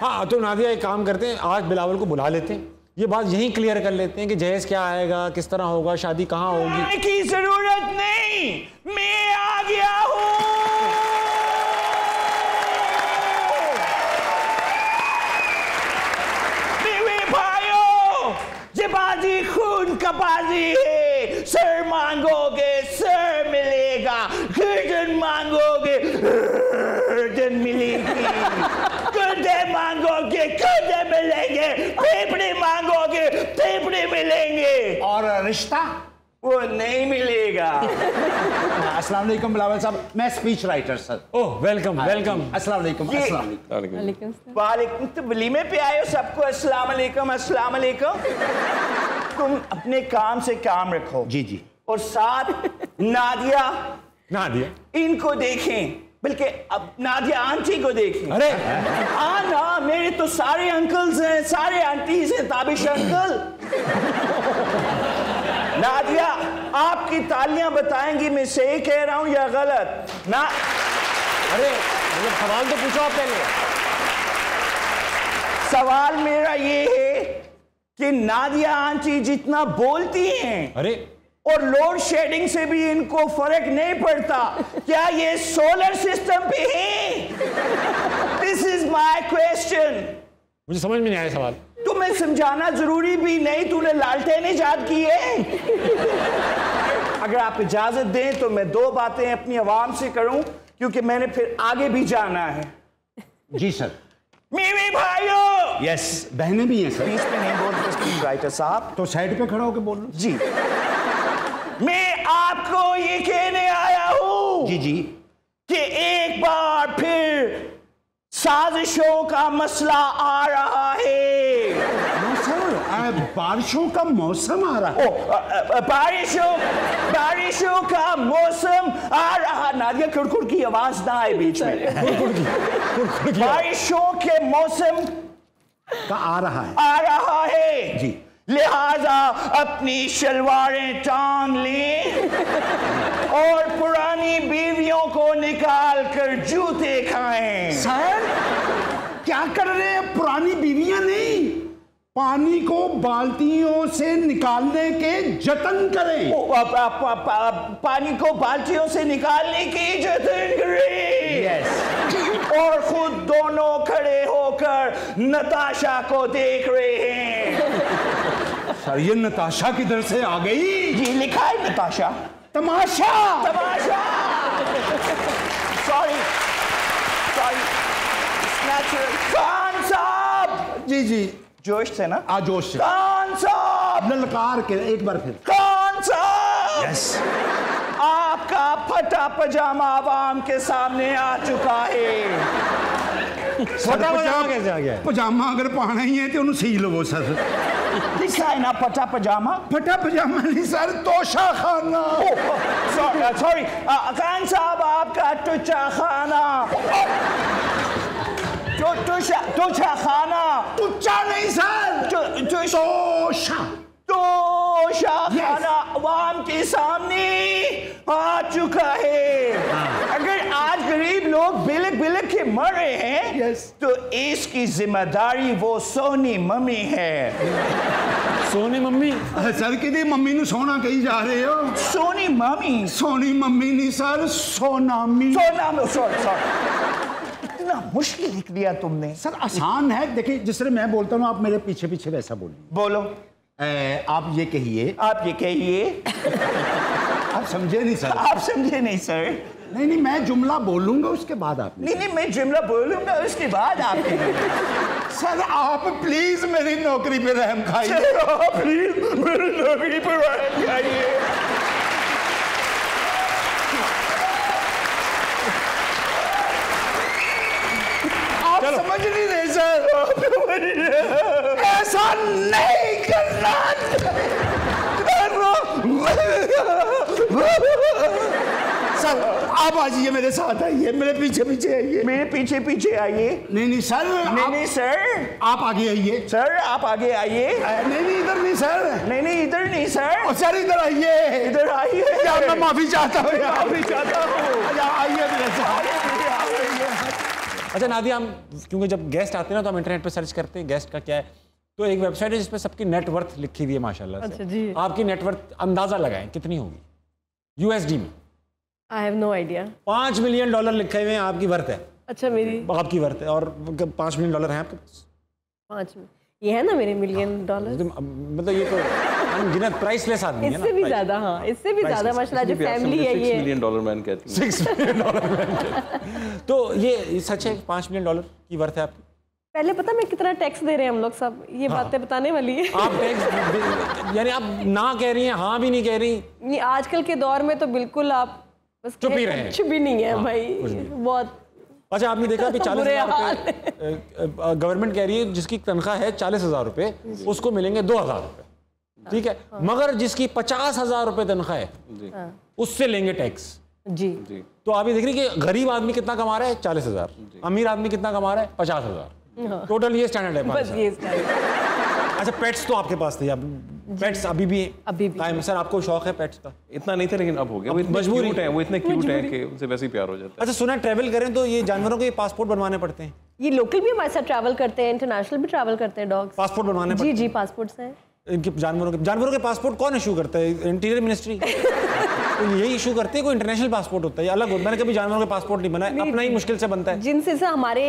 हाँ तो नादिया एक काम करते हैं आज बिलावल को बुला लेते हैं। ये बात यहीं क्लियर कर लेते हैं कि जहेज क्या आएगा, किस तरह होगा, शादी कहाँ होगी। की ज़रूरत नहीं, मैं आ गया हूँ। खून का बाजी है। सर मांगोगे सर मिलेगा गर्दन मांगोगे गर्दन मिलेगी गुर्दे मांगोगे गुर्दे मिलेंगे फेफड़े मांगोगे फेफड़े मिलेंगे। और रिश्ता? वो नहीं मिलेगा। अस्सलाम वालेकुम बिलावल साहब। मैं speech writer sir oh welcome welcome अस्सलाम वालेकुम अस्सलाम वालेकुम। वालेकुम तो वलीमे पे आए हो सबको? अस्सलाम वालेकुम अस्सलाम वालेकुम। तुम अपने काम से काम रखो। जी जी। और साथ नादिया। नादिया। इनको देखें। बल्कि अब नादिया आंटी को देखें। अरे। हाँ ना मेरे तो सारे अंकल्स हैं सारे आंटीज हैं ताबिश अंकल। नादिया आपकी तालियाँ बताएँगी मैं सही कह रहा हूँ या गलत? ना। अरे मतलब सवाल तो पूछो आप पहले। सवाल मेरा ये है कि नादिया आंटी जितना बोलती हैं अरे। और लोड शेडिंग से भी इनको फ़र्क नहीं पड़ता। क्या ये सोलर सिस्टम पे है? दिस इज़ माय क्वेश्चन मुझे समझ में नहीं आया सवाल। तुम्हें समझाना ज़रूरी भी नहीं तूने लालटेन ईजाद की है। अगर आप इजाज़त दें तो मैं दो बातें अपनी आवाम से करूँ क्योंकि मैंने फिर आगे भी जाना है। जी सर। मेरे भाइयों! यस बहनें भी हैं सर। बीच में नहीं स्पीच राइटर साहब। तो साइड पे खड़ा होकर बोल लो। जी। मैं आपको ये कहने आया हूँ जी जी। कि एक बार फिर साजिशों का मसला आ रहा है। सर बारिशों का मौसम आ रहा है। ओ, बारिशों बारिशों का मौसम आ रहा। नादिया कुड़कुड़ की आवाज़ ना आए बीच में। बारिशों के मौसम का आ रहा है। आ रहा है। जी। लिहाजा अपनी शलवारें टांग लें और पुरानी बीवियों को निकाल कर जूते खाएँ। सर? क्या कर रहे हैं? पुरानी बीवियाँ नहीं। पानी को बाल्टियों से निकालने के जतन करें। ओ, अ, प- प- प- पानी को बाल्टियों से निकालने के जतन करें। यस और खुद दोनों खड़े होकर नताशा को देख रहे हैं। सर ये नताशा किधर से आ गई। ये लिखा है नताशा। तमाशा। तमाशा। सॉरी सॉरी खान साहब। जी जी। जोश से ना? आ जोश से। खान साहब। ललकार के एक बार फिर। खान साहब। यस आपका फटा पजामा आवाम के सामने आ चुका है। फटा पजामा कैसे आ गया? पजामा अगर पाना ही है तो उन्हें सी लो सर। दिखाए ना पटा पजामा पटा पजामा नहीं सर तोशा खाना। oh, oh, sorry Khan uh, uh, साहब आपका टुचा खाना। तो तुशा तुशा खाना। तुचा नहीं सर। तो, तोशा। तो शाहखाना अवाम के सामने आ चुका है। हाँ। अगर आज गरीब लोग बिलक बिलक के मर रहे हैं yes. तो इसकी ज़िम्मेदारी वो सोनी मम्मी है। सोनी मम्मी? सर कि मम्मी नु सोना कही जा रहे हो। सोनी मम्मी? सोनी मम्मी नहीं sir tsunami tsunami sorry sorry. मुश्किल लिख दिया तुमने। सर आसान है। देखिए जिस तरह मैं बोलता हूँ आप मेरे पीछे पीछे वैसा बोलिए। बोलो। ए, आप ये कहिए। आप ये कहिए। आप समझे नहीं सर। आप समझे नहीं सर। नहीं नहीं मैं जुमला बोलूँगा उसके बाद आप नहीं नहीं मैं जुमला बोलूँगा उसके बाद आप सर आप प्लीज़ मेरी नौकरी पे रहम खाइए। आप प्लीज़ मेरी नौकरी पर रहम खाइए। आप समझ नहीं रहे सर। ऐसा नहीं सर आप आ जाइए मेरे साथ आइए मेरे पीछे पीछे आइए। मेरे पीछे पीछे आइए। नहीं नहीं सर नहीं नहीं सर। आप आगे आइए। सर आप आगे आइए। नहीं नहीं इधर नहीं सर। नहीं नहीं इधर नहीं सर। सर इधर आइए। इधर आइए। मैं माफ़ी चाहता हूँ माफ़ी चाहता हूँ। अच्छा, आइए मेरे साथ। अच्छा नादिया हम क्योंकि जब गेस्ट आते हैं ना तो हम इंटरनेट पर सर्च करते हैं गेस्ट का क्या है। तो एक वेबसाइट है जिसपे सबकी नेटवर्थ लिखी हुई है माशाल्लाह अच्छा जी। आपकी नेटवर्थ अंदाज़ा लगाएँ कितनी होगी? यूएसडी में। आई हैव नो आइडिया पाँच मिलियन डॉलर लिखे हुए हैं आपकी वर्थ है। अच्छा मेरी आपकी वर्थ है और पाँच मिलियन डॉलर हैं आपके पास? पाँच ये है ना मेरे मिलियन डॉलर मतलब ये तो अनगिनत प्राइसलेस आदमी है इससे भी ज़्यादा हाँ इससे भी ज़्यादा माशाल्लाह जो फैमिली है ये। मिलियन डॉलर मैन कहती हूँ। सिक्स मिलियन डॉलर तो ये सच है पाँच मिलियन डॉलर की वर्थ है आपकी? पहले पता मैं कितना टैक्स दे रहे हैं हम लोग सब? ये हाँ। बातें बताने वाली है। आप टैक्स यानी आप ना कह रही हैं हाँ भी नहीं कह रही। नहीं आजकल के दौर में तो बिल्कुल आप बस चुप ही रहे। कुछ भी नहीं है हाँ, भाई। बहुत अच्छा आपने देखा अभी चालीस हज़ार रुपये गवर्नमेंट कह रही है जिसकी तनख्वाह है चालीस हज़ार रुपये उसको मिलेंगे दो हज़ार रुपये। ठीक है? मगर जिसकी पचास हज़ार रुपये तनख्वाह है उससे लेंगे टैक्स जी। जी। तो आप ये देख रही हैं कि गरीब आदमी कितना कमा रहा है? चालीस हज़ार। अमीर आदमी कितना कमा रहा है? पचास हज़ार। टोटल ये स्टैंडर्ड है बस ये style। अच्छा पेट्स तो आपके पास थे अब पेट्स अभी भी अभी भी। सर आपको शौक है पेट्स का? इतना नहीं था लेकिन अब हो गया। वो इतने मजबूरी। हैं वो इतने क्यूट हैं कि उनसे वैसे ही प्यार हो जाता है। अच्छा सुना ट्रेवल करें तो ये जानवरों के पासपोर्ट बनवाने पड़ते हैं। ये लोकल भी हमारे साथ ट्रैवल करते हैं इंटरनेशनल भी ट्रैवल करते हैं डॉग्स पासपोर्ट बनवाने जी जी पासपोर्ट्स हैं। इनके जानवरों के जानवरों के पासपोर्ट कौन इशू करता है? इंटीरियर मिनिस्ट्री यही इशू करते हैं कोई इंटरनेशनल पासपोर्ट होता है अलग होता है। मैंने कभी जानवरों के पासपोर्ट नहीं बनाया अपना ही मुश्किल से बनता है। जिनसे से हमारे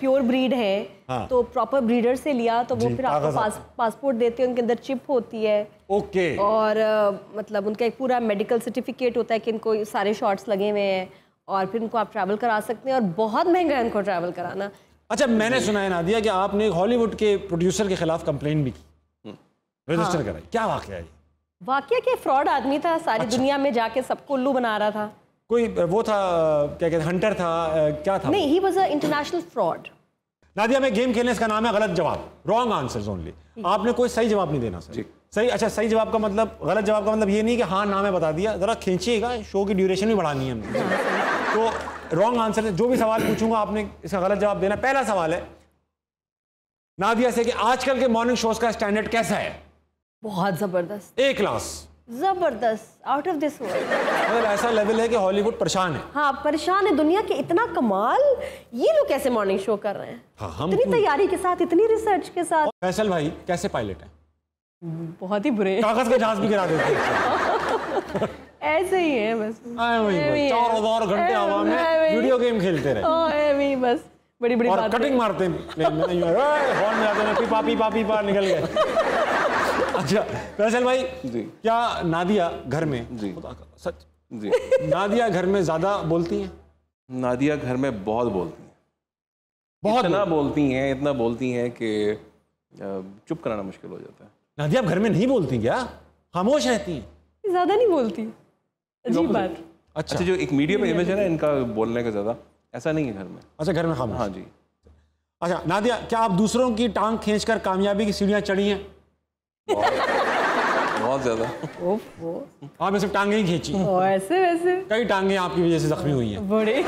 प्योर ब्रीड है हाँ। तो प्रॉपर ब्रीडर से लिया तो वो फिर आपको पास, पासपोर्ट देते हैं उनके अंदर चिप होती है। ओके। और अ, मतलब उनका एक पूरा मेडिकल सर्टिफिकेट होता है कि इनको सारे शॉट्स लगे हुए हैं और फिर उनको आप ट्रैवल करा सकते हैं और बहुत महँगा है उनको ट्रैवल कराना। अच्छा मैंने सुना है नादिया कि आपने हॉलीवुड के प्रोड्यूसर के खिलाफ कंप्लेन भी की। रजिस्टर कराई। क्या वाकया है? वाकया क्या फ्रॉड आदमी था? सारी अच्छा। दुनिया में जाके सबको उल्लू बना रहा था। कोई वो था क्या कहते हंटर था क्या था? नहीं ही was a international fraud Nadia में गेम खेलने इसका नाम है गलत जवाब। रॉन्ग आंसर ओनली आपने कोई सही जवाब नहीं देना सर सही अच्छा सही जवाब का मतलब गलत जवाब का मतलब ये नहीं कि हाँ नाम है बता दिया। जरा खींचिएगा शो की ड्यूरेशन भी बढ़ानी है हमने। तो रॉन्ग आंसर जो भी सवाल पूछूँगा आपने इसका गलत जवाब देना पहला सवाल है नादिया से कि आजकल के मॉर्निंग शोज़ का स्टैंडर्ड कैसा है? बहुत ज़बरदस्त। ए क्लास ज़बरदस्त आउट ऑफ़ दिस वर्ल्ड मतलब ऐसा लेवल है कि हॉलीवुड परेशान है। हाँ परेशान है दुनिया के इतना कमाल। ये लोग कैसे मॉर्निंग शो कर रहे हैं? हाँ हम इतनी तैयारी के साथ इतनी रिसर्च के साथ। फैसल भाई कैसे पायलट है? बहुत ही बुरे। कागज़ का जहाज़ भी गिरा देते हैं। ऐसे ही है बस। चार हज़ार घंटे हवा में वीडियो गेम खेलते रहे। हाँ, बस। बड़ी बड़ी और कटिंग मारते हैं। हॉर्न में जाते हैं पीपा पीपा पीपा निकल गए। अच्छा फैसल भाई जी। क्या नादिया घर में? जी। सच? जी। नादिया घर में ज़्यादा बोलती हैं? नादिया घर में बहुत बोलती हैं। बहुत इतना बोल- बोलती हैं इतना बोलती हैं कि चुप कराना मुश्किल हो जाता है। नादिया आप घर में नहीं बोलती क्या? खामोश रहती हैं। ज़्यादा नहीं बोलती। अजीब बात। अच्छा। अच्छा जो एक मीडिया में इमेज है ना इनका बोलने का ज़्यादा ऐसा नहीं है घर में। अच्छा घर में खामोश। हाँ जी। अच्छा नादिया क्या आप दूसरों की टांग खींचकर कामयाबी की सीढ़ियाँ चढ़ी हैं? बहुत। ज़्यादा। आपने सिर्फ़ टांगे ही खींची। ऐसे वैसे। कई टांगे आपकी वजह से जख्मी हुई हैं। बड़े।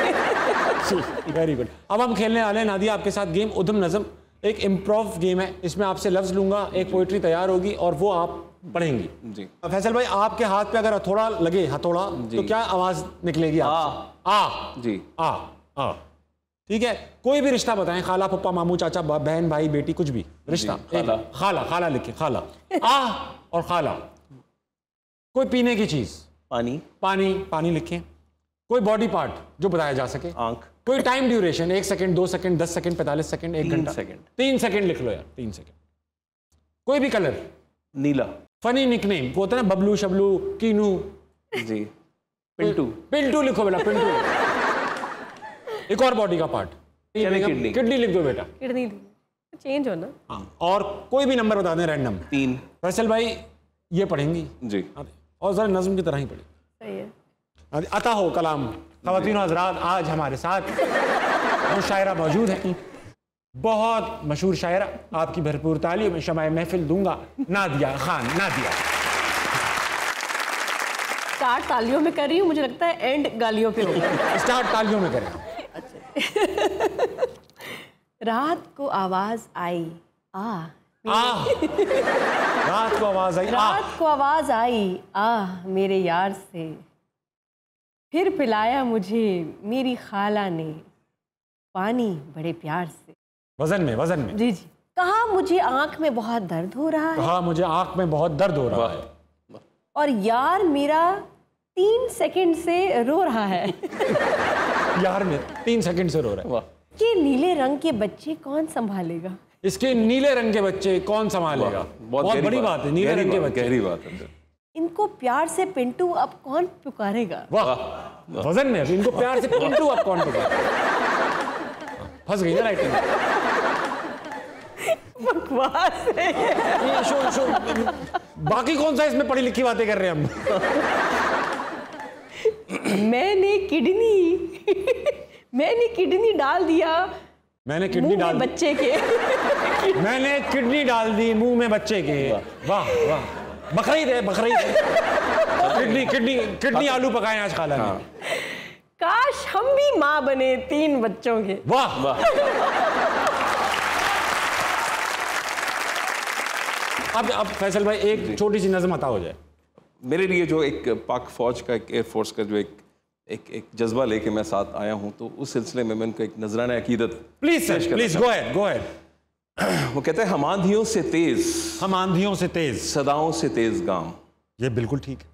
वेरी गुड अब हम खेलने वाले हैं। नादिया आपके साथ गेम उधम नज़म। एक इम्प्रोव गेम है। इसमें आपसे लफ्ज लूँगा एक पोइट्री तैयार होगी और वो आप पढ़ेंगी। जी। फैसल भाई आपके हाथ पे अगर हथौड़ा लगे हथौड़ा तो क्या आवाज़ निकलेगी आपसे? आ। जी। आ। आ। ठीक है? कोई भी रिश्ता बताएँ खाला पप्पा मामू चाचा बहन भाई बेटी कुछ भी। रिश्ता। खाला। खाला खाला लिखे खाला। आ और खाला। कोई पीने की चीज़? पानी। पानी पानी लिखें। कोई बॉडी पार्ट जो बताया जा सके। आँख। कोई टाइम ड्यूरेशन एक सेकंड दो सेकंड दस सेकंड पैंतालीस सेकंड एक घंटा। सेकंड। तीन सेकंड लिख लो यार तीन सेकंड कोई भी कलर नीला। फनी निकनेम वो होता है ना बबलू शबलू कीनू। जी। पिंटू। पिंटू लिखो बेटा पिंटू। एक और बॉडी का पार्ट किडनी। किडनी लिख दो बेटा. किडनी चेंज हो ना हाँ, और कोई भी नंबर बता दें रैंडम तीन। फैसल भाई ये पढ़ेंगी। जी। और जरा नज्म की तरह ही पढ़े सही है। अता हो कलाम। खातिन हजरात आज हमारे साथ। वो शायरा मौजूद है। बहुत मशहूर शायरा। आपकी भरपूर तालीम में शमाय महफिल दूँगा। नादिया खान नादिया। स्टार्ट तालियों में कर रही हूँ मुझे लगता है एंड गालियों पे होगा। स्टार्ट तालियों में करें। रात को आवाज़ आई आ। आ। रात को आवाज़ आई रात को आवाज़ आई आ मेरे यार से। फिर पिलाया मुझे मेरी खाला ने पानी बड़े प्यार से। वज़न में वज़न में। जी जी। कहा मुझे आँख में बहुत दर्द हो रहा है? कहा मुझे आँख में बहुत दर्द हो रहा है? और यार मेरा तीन सेकंड से रो रहा है। यार में तीन सेकंड से रो रहा है। वाह। कि नीले रंग के बच्चे कौन संभालेगा? इसके नीले रंग के बच्चे कौन संभालेगा? बहुत गहरी बड़ी बात है नीले रंग के बच्चे। गहरी बात है इनको प्यार से पिंटू अब कौन पुकारेगा? वाह वज़न में इनको प्यार से पिंटू आप कौन पुकार फंस गई ना राइटिंग बकवास है। ये शो शो बाकी कौन सा इसमें पढ़ी लिखी बातें कर रहे हैं हम? मैंने किडनी मैंने किडनी डाल दिया। मैंने किडनी डाल दी। बच्चे के। मैंने किडनी डाल दी मुँह में बच्चे के। वाह वाह। बकरीद है बकरीद है किडनी किडनी किडनी आलू पकाए आज खाला ने काश हम भी माँ बने तीन बच्चों के। वाह। वाह। अब अब फैसल भाई एक छोटी सी नज़म अता हो जाए। मेरे लिए जो एक पाक फौज का एक एयरफोर्स का जो एक एक एक जज्बा लेके मैं साथ आया हूँ तो उस सिलसिले में मैं उनको एक नजराना अकीदत please please go ahead go चाहता- वो कहते हैं हम आंधियों से तेज हम आंधियों से तेज. सदाओं से तेज गाम। ये बिल्कुल ठीक है।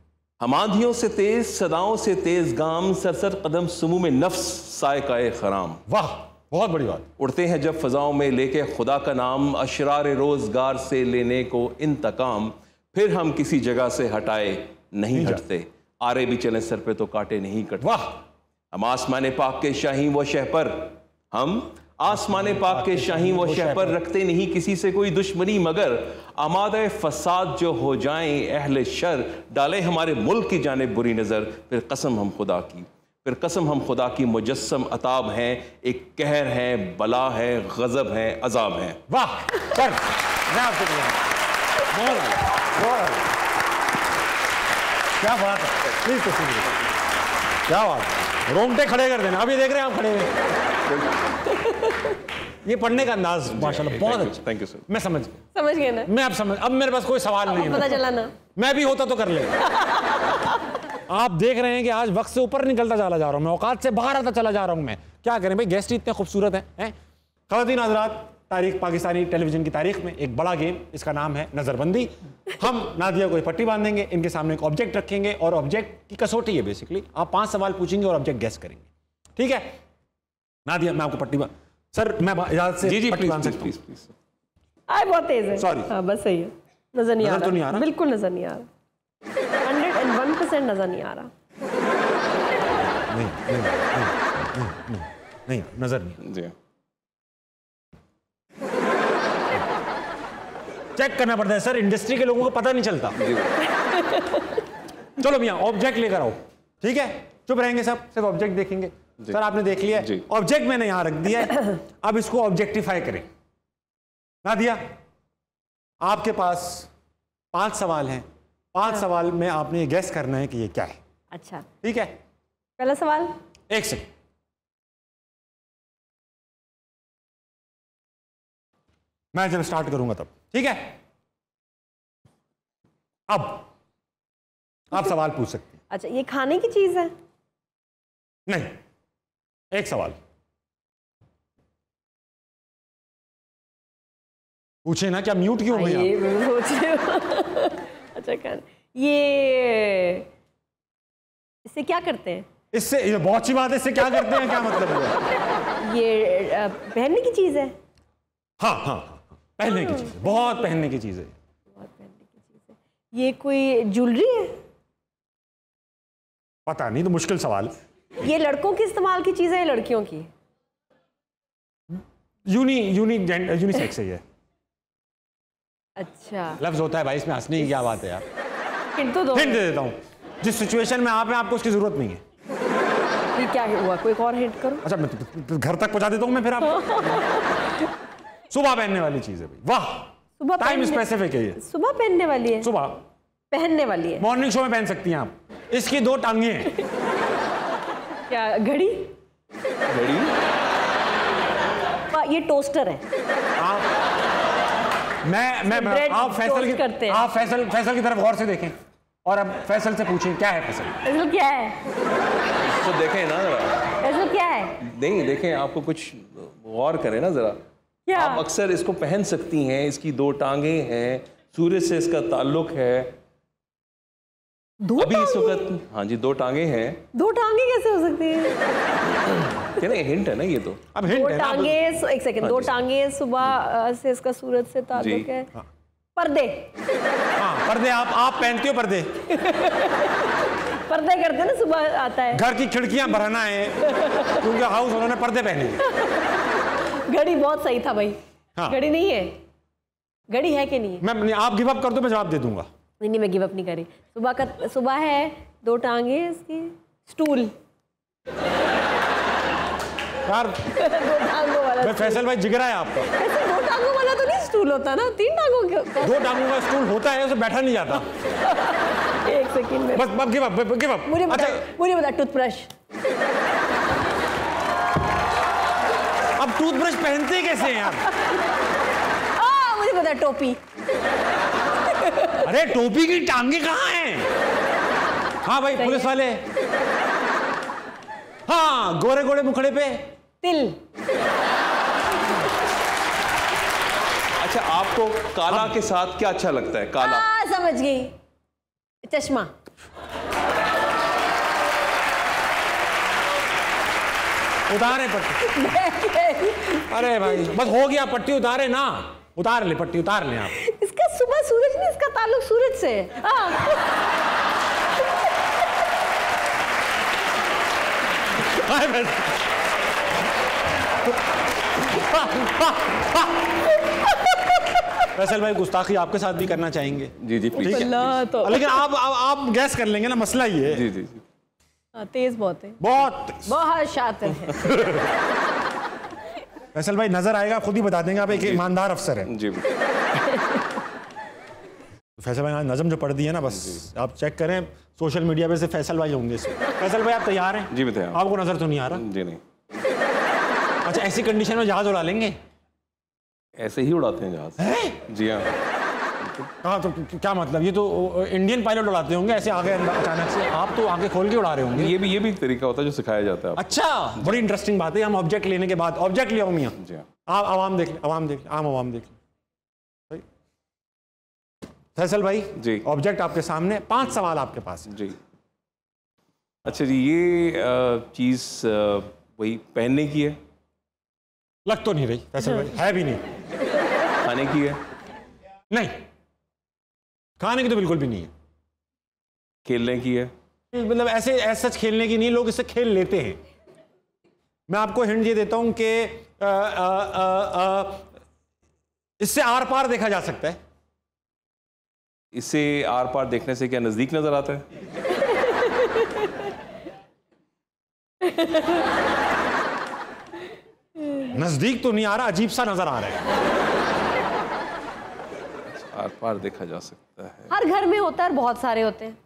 हम आंधियों से तेज सदाओं से तेज गाम सरसर कदम सुमू में नफ्स सायकाए खराम। वाह बहुत बड़ी बात। उड़ते हैं जब फजाओं में लेके खुदा का नाम अशरार रोज़गार से लेने को इंतकाम। फिर हम किसी जगह से हटाए नहीं हटते। आरे भी चले सर पे तो काटे नहीं कटते। वाह! हम आसमान पाक के शाही व शह पर हम आसमान पाक के शाही व शह पर रखते नहीं किसी से कोई दुश्मनी मगर आमाद फसाद जो हो जाएँ अहले शर डाले हमारे मुल्क की जाने बुरी नज़र। फिर कसम हम खुदा की फिर कसम हम खुदा की मुजस्म अताब हैं एक कहर है बला है गजब है अजाब है। वाह! क्या बात है? प्लीज़ तस्वीर क्या बात है? रोंगटे खड़े कर देना। अभी देख रहे हैं आप खड़े हुए। ये पढ़ने का अंदाज माशाल्लाह बहुत अच्छा। थैंक यू सर मैं समझ गया। समझ गए ना? मैं अब समझ अब मेरे पास कोई सवाल नहीं पता है चला ना? मैं भी होता तो कर ले। आप देख रहे हैं कि आज वक्त से ऊपर निकलता चला जा रहा हूँ। मैं औकात से बाहर आता चला जा रहा हूँ मैं। क्या करें भाई गेस्ट इतने खूबसूरत हैं हैं? खातन हजरात तारीख पाकिस्तानी टेलीविज़न की तारीख में एक बड़ा गेम इसका नाम है नज़रबंदी। हम नादिया को एक पट्टी बांधेंगे इनके सामने एक ऑब्जेक्ट रखेंगे और ऑब्जेक्ट की कसौटी है बेसिकली आप पाँच सवाल पूछेंगे और ऑब्जेक्ट गेस करेंगे। ठीक है? नादिया मैं आपको पट्टी बाँध सर मैं इजाज़त से जी जी पट्टी बाँध प्लीज़ सकता हूँ। बहुत तेज है। Sorry. हाँ बस सही है। नज़र नहीं आ रहा तो नहीं आ रहा? बिल्कुल नज़र नहीं आ रहा। हंड्रेड एंड वन परसेंट नज़र नहीं आ रहा। नहीं नहीं, नहीं, नहीं नज़र नहीं जी। चेक करना पड़ता है सर इंडस्ट्री के लोगों को पता नहीं चलता। चलो भैया ऑब्जेक्ट लेकर आओ। ठीक है? चुप रहेंगे सब सिर्फ़ ऑब्जेक्ट देखेंगे। सर आपने देख लिया ऑब्जेक्ट मैंने यहाँ रख दिया है। अब इसको ऑब्जेक्टिफाई करें। ना दिया आपके पास पाँच सवाल हैं। पाँच सवाल में आपने ये गैस करना है कि ये क्या है। अच्छा। ठीक है? पहला सवाल? एक सेकंड मैं जब स्टार्ट करूँगा तब। ठीक है? अब। आप सवाल पूछ सकते हैं। अच्छा ये खाने की चीज़ है? नहीं। एक सवाल। पूछे ना क्या म्यूट क्यों हो गए ये आप? मैं सोच रही हूँ। अच्छा ये इससे क्या करते हैं? इससे ये बहुत अच्छी बात है इससे क्या करते हैं? क्या मतलब हुआ ये पहनने की चीज़ है हाँ? हाँ हाँ हाँ, पहनने की चीज़ बहुत पहनने की चीज़। है बहुत पहनने की चीज़। ये कोई ज्वेलरी है? पता नहीं तो मुश्किल सवाल। ये लड़कों के इस्तेमाल की चीज़ है या लड़कियों की? यूनी यूनी यूनिसेक्स है ये। अच्छा। लफ्ज होता है भाई इसमें हंसने की क्या बात है यार? हिंट तो दो। हिंट दे देता हूँ। जिस सिचुएशन में आप हैं आपको उसकी ज़रूरत नहीं है। क्या हुआ? कोई और हिंट करो। अच्छा मैं तो- घर तक पहुँचा देता हूँ मैं फिर आपको सुबह पहनने वाली चीज़ है भाई। वाह सुबह टाइम पहनने- स्पेसिफिक है ये। सुबह पहनने वाली है? सुबह। पहनने वाली है। मॉर्निंग शो में पहन सकती हैं आप। इसकी दो टांगे हैं। क्या घड़ी? घड़ी? ये टोस्टर है। आप मैं मैं, मैं आप फैसल toast करते की हैं। आप फैसल फैसल की तरफ़ गौर से देखें। और अब फैसल से पूछें क्या है फैसल? ऐसा क्या है? तो देखें ना जरा। ऐसा क्या है? नहीं देखें आपको कुछ गौर करें ना जरा। क्या आप अक्सर इसको पहन सकती हैं इसकी दो टांगे हैं सूर्य से इसका ताल्लुक है। दो अभी इस टांगे? वक्त हाँ जी दो टांगे हैं। दो टांगे कैसे हो सकती है? क्या नहीं हिंट है ना ये तो? अब दो हिंट है टांगे एक सेकंड हाँ दो टांगे सुबह से इसका सूरज से ताल्लुक जी। है। पर्दे। हाँ पर्दे आप आप पहनती हो पर्दे। पर्दे करते हैं ना सुबह आता है। घर की खिड़कियाँ भराना है क्योंकि हाउस उन्होंने पर्दे पहने हैं। घड़ी बहुत सही था भाई। हाँ। घड़ी नहीं है। घड़ी है कि नहीं है? मैं आप गिव अप कर दो मैं जवाब दे दूँगा। नहीं नहीं मैं गिव अप नहीं करी सुबह का सुबह है दो टांगे इसकी स्टूल। यार दो टांगों वाला मैं फैसल भाई जिगरा है आपका। दो टांगों वाला तो नहीं स्टूल होता ना? तीन टांगों के दो टांगों का स्टूल होता है उसे बैठा नहीं जाता। एक सेकंड में। बस गिव अप गिव अप मुझे बता अच्छा मुझे बता टूथब्रश टूथब्रश पहनते कैसे हैं यार आ मुझे बता टोपी। अरे टोपी की टांगे कहाँ हैं? हाँ भाई पुलिस वाले। हाँ गोरे गोरे मुखड़े पे। तिल। अच्छा आपको काला हाँ। के साथ क्या अच्छा लगता है? काला। आ समझ गई। चश्मा। उतारे पट्टी अरे भाई बस हो गया पट्टी उतारे ना। उतार ले पट्टी उतार ले आप। इसका सुबह सूरज नहीं इसका ताल्लुक सूरज से। है। हाँ फैसल भाई गुस्ताखी आपके साथ भी करना चाहेंगे। जी जी प्लीज़ तो। लेकिन आप आप, आप गैस कर लेंगे ना मसला ये है। जी जी जी। हाँ, तेज बहुत है। बहुत बहुत शातिर है। फैसल भाई नज़र आएगा खुद ही बता देंगे आप एक ईमानदार अफसर है। जी। फैसल भाई नजम जो पढ़ दी है ना बस आप चेक करें सोशल मीडिया पे से फैसल भाई होंगे। फैसल भाई आप तैयार हैं? जी मैं तैयार आपको नज़र तो नहीं आ रहा? जी नहीं। अच्छा ऐसी कंडीशन में जहाज़ उड़ा लेंगे? ऐसे ही उड़ाते हैं जहाज़। जी हाँ। हाँ तो क्या मतलब? ये तो इंडियन पायलट उड़ाते होंगे ऐसे आगे अचानक से। आप तो आगे खोल के उड़ा रहे होंगे। ये भी ये भी एक तरीका होता है जो सिखाया जाता है अच्छा बड़ी इंटरेस्टिंग बात है। हम ऑब्जेक्ट लेने के बाद ऑब्जेक्ट ले मियाँ। जी हाँ। आप आवाम देख ले आवाम देख ले आम आवाम देख। ले। फैसल भाई जी। ऑब्जेक्ट आपके सामने पाँच सवाल आपके पास हैं। जी। अच्छा जी ये चीज़ वही पहनने की है? लग तो नहीं रही फैसल भाई। है भी नहीं। खाने की है? नहीं। खाने की तो बिल्कुल भी नहीं है। खेलने की है। मतलब ऐसे ऐसा सच खेलने की नहीं लोग इससे खेल लेते हैं। मैं आपको हिंट ये देता हूँ कि इससे आर पार देखा जा सकता है। इससे आर पार देखने से क्या नज़दीक नज़र आता है? नज़दीक तो नहीं आ रहा अजीब सा नज़र आ रहा है। आर पार देखा जा सकता है। हर घर में होता है और बहुत सारे होते हैं।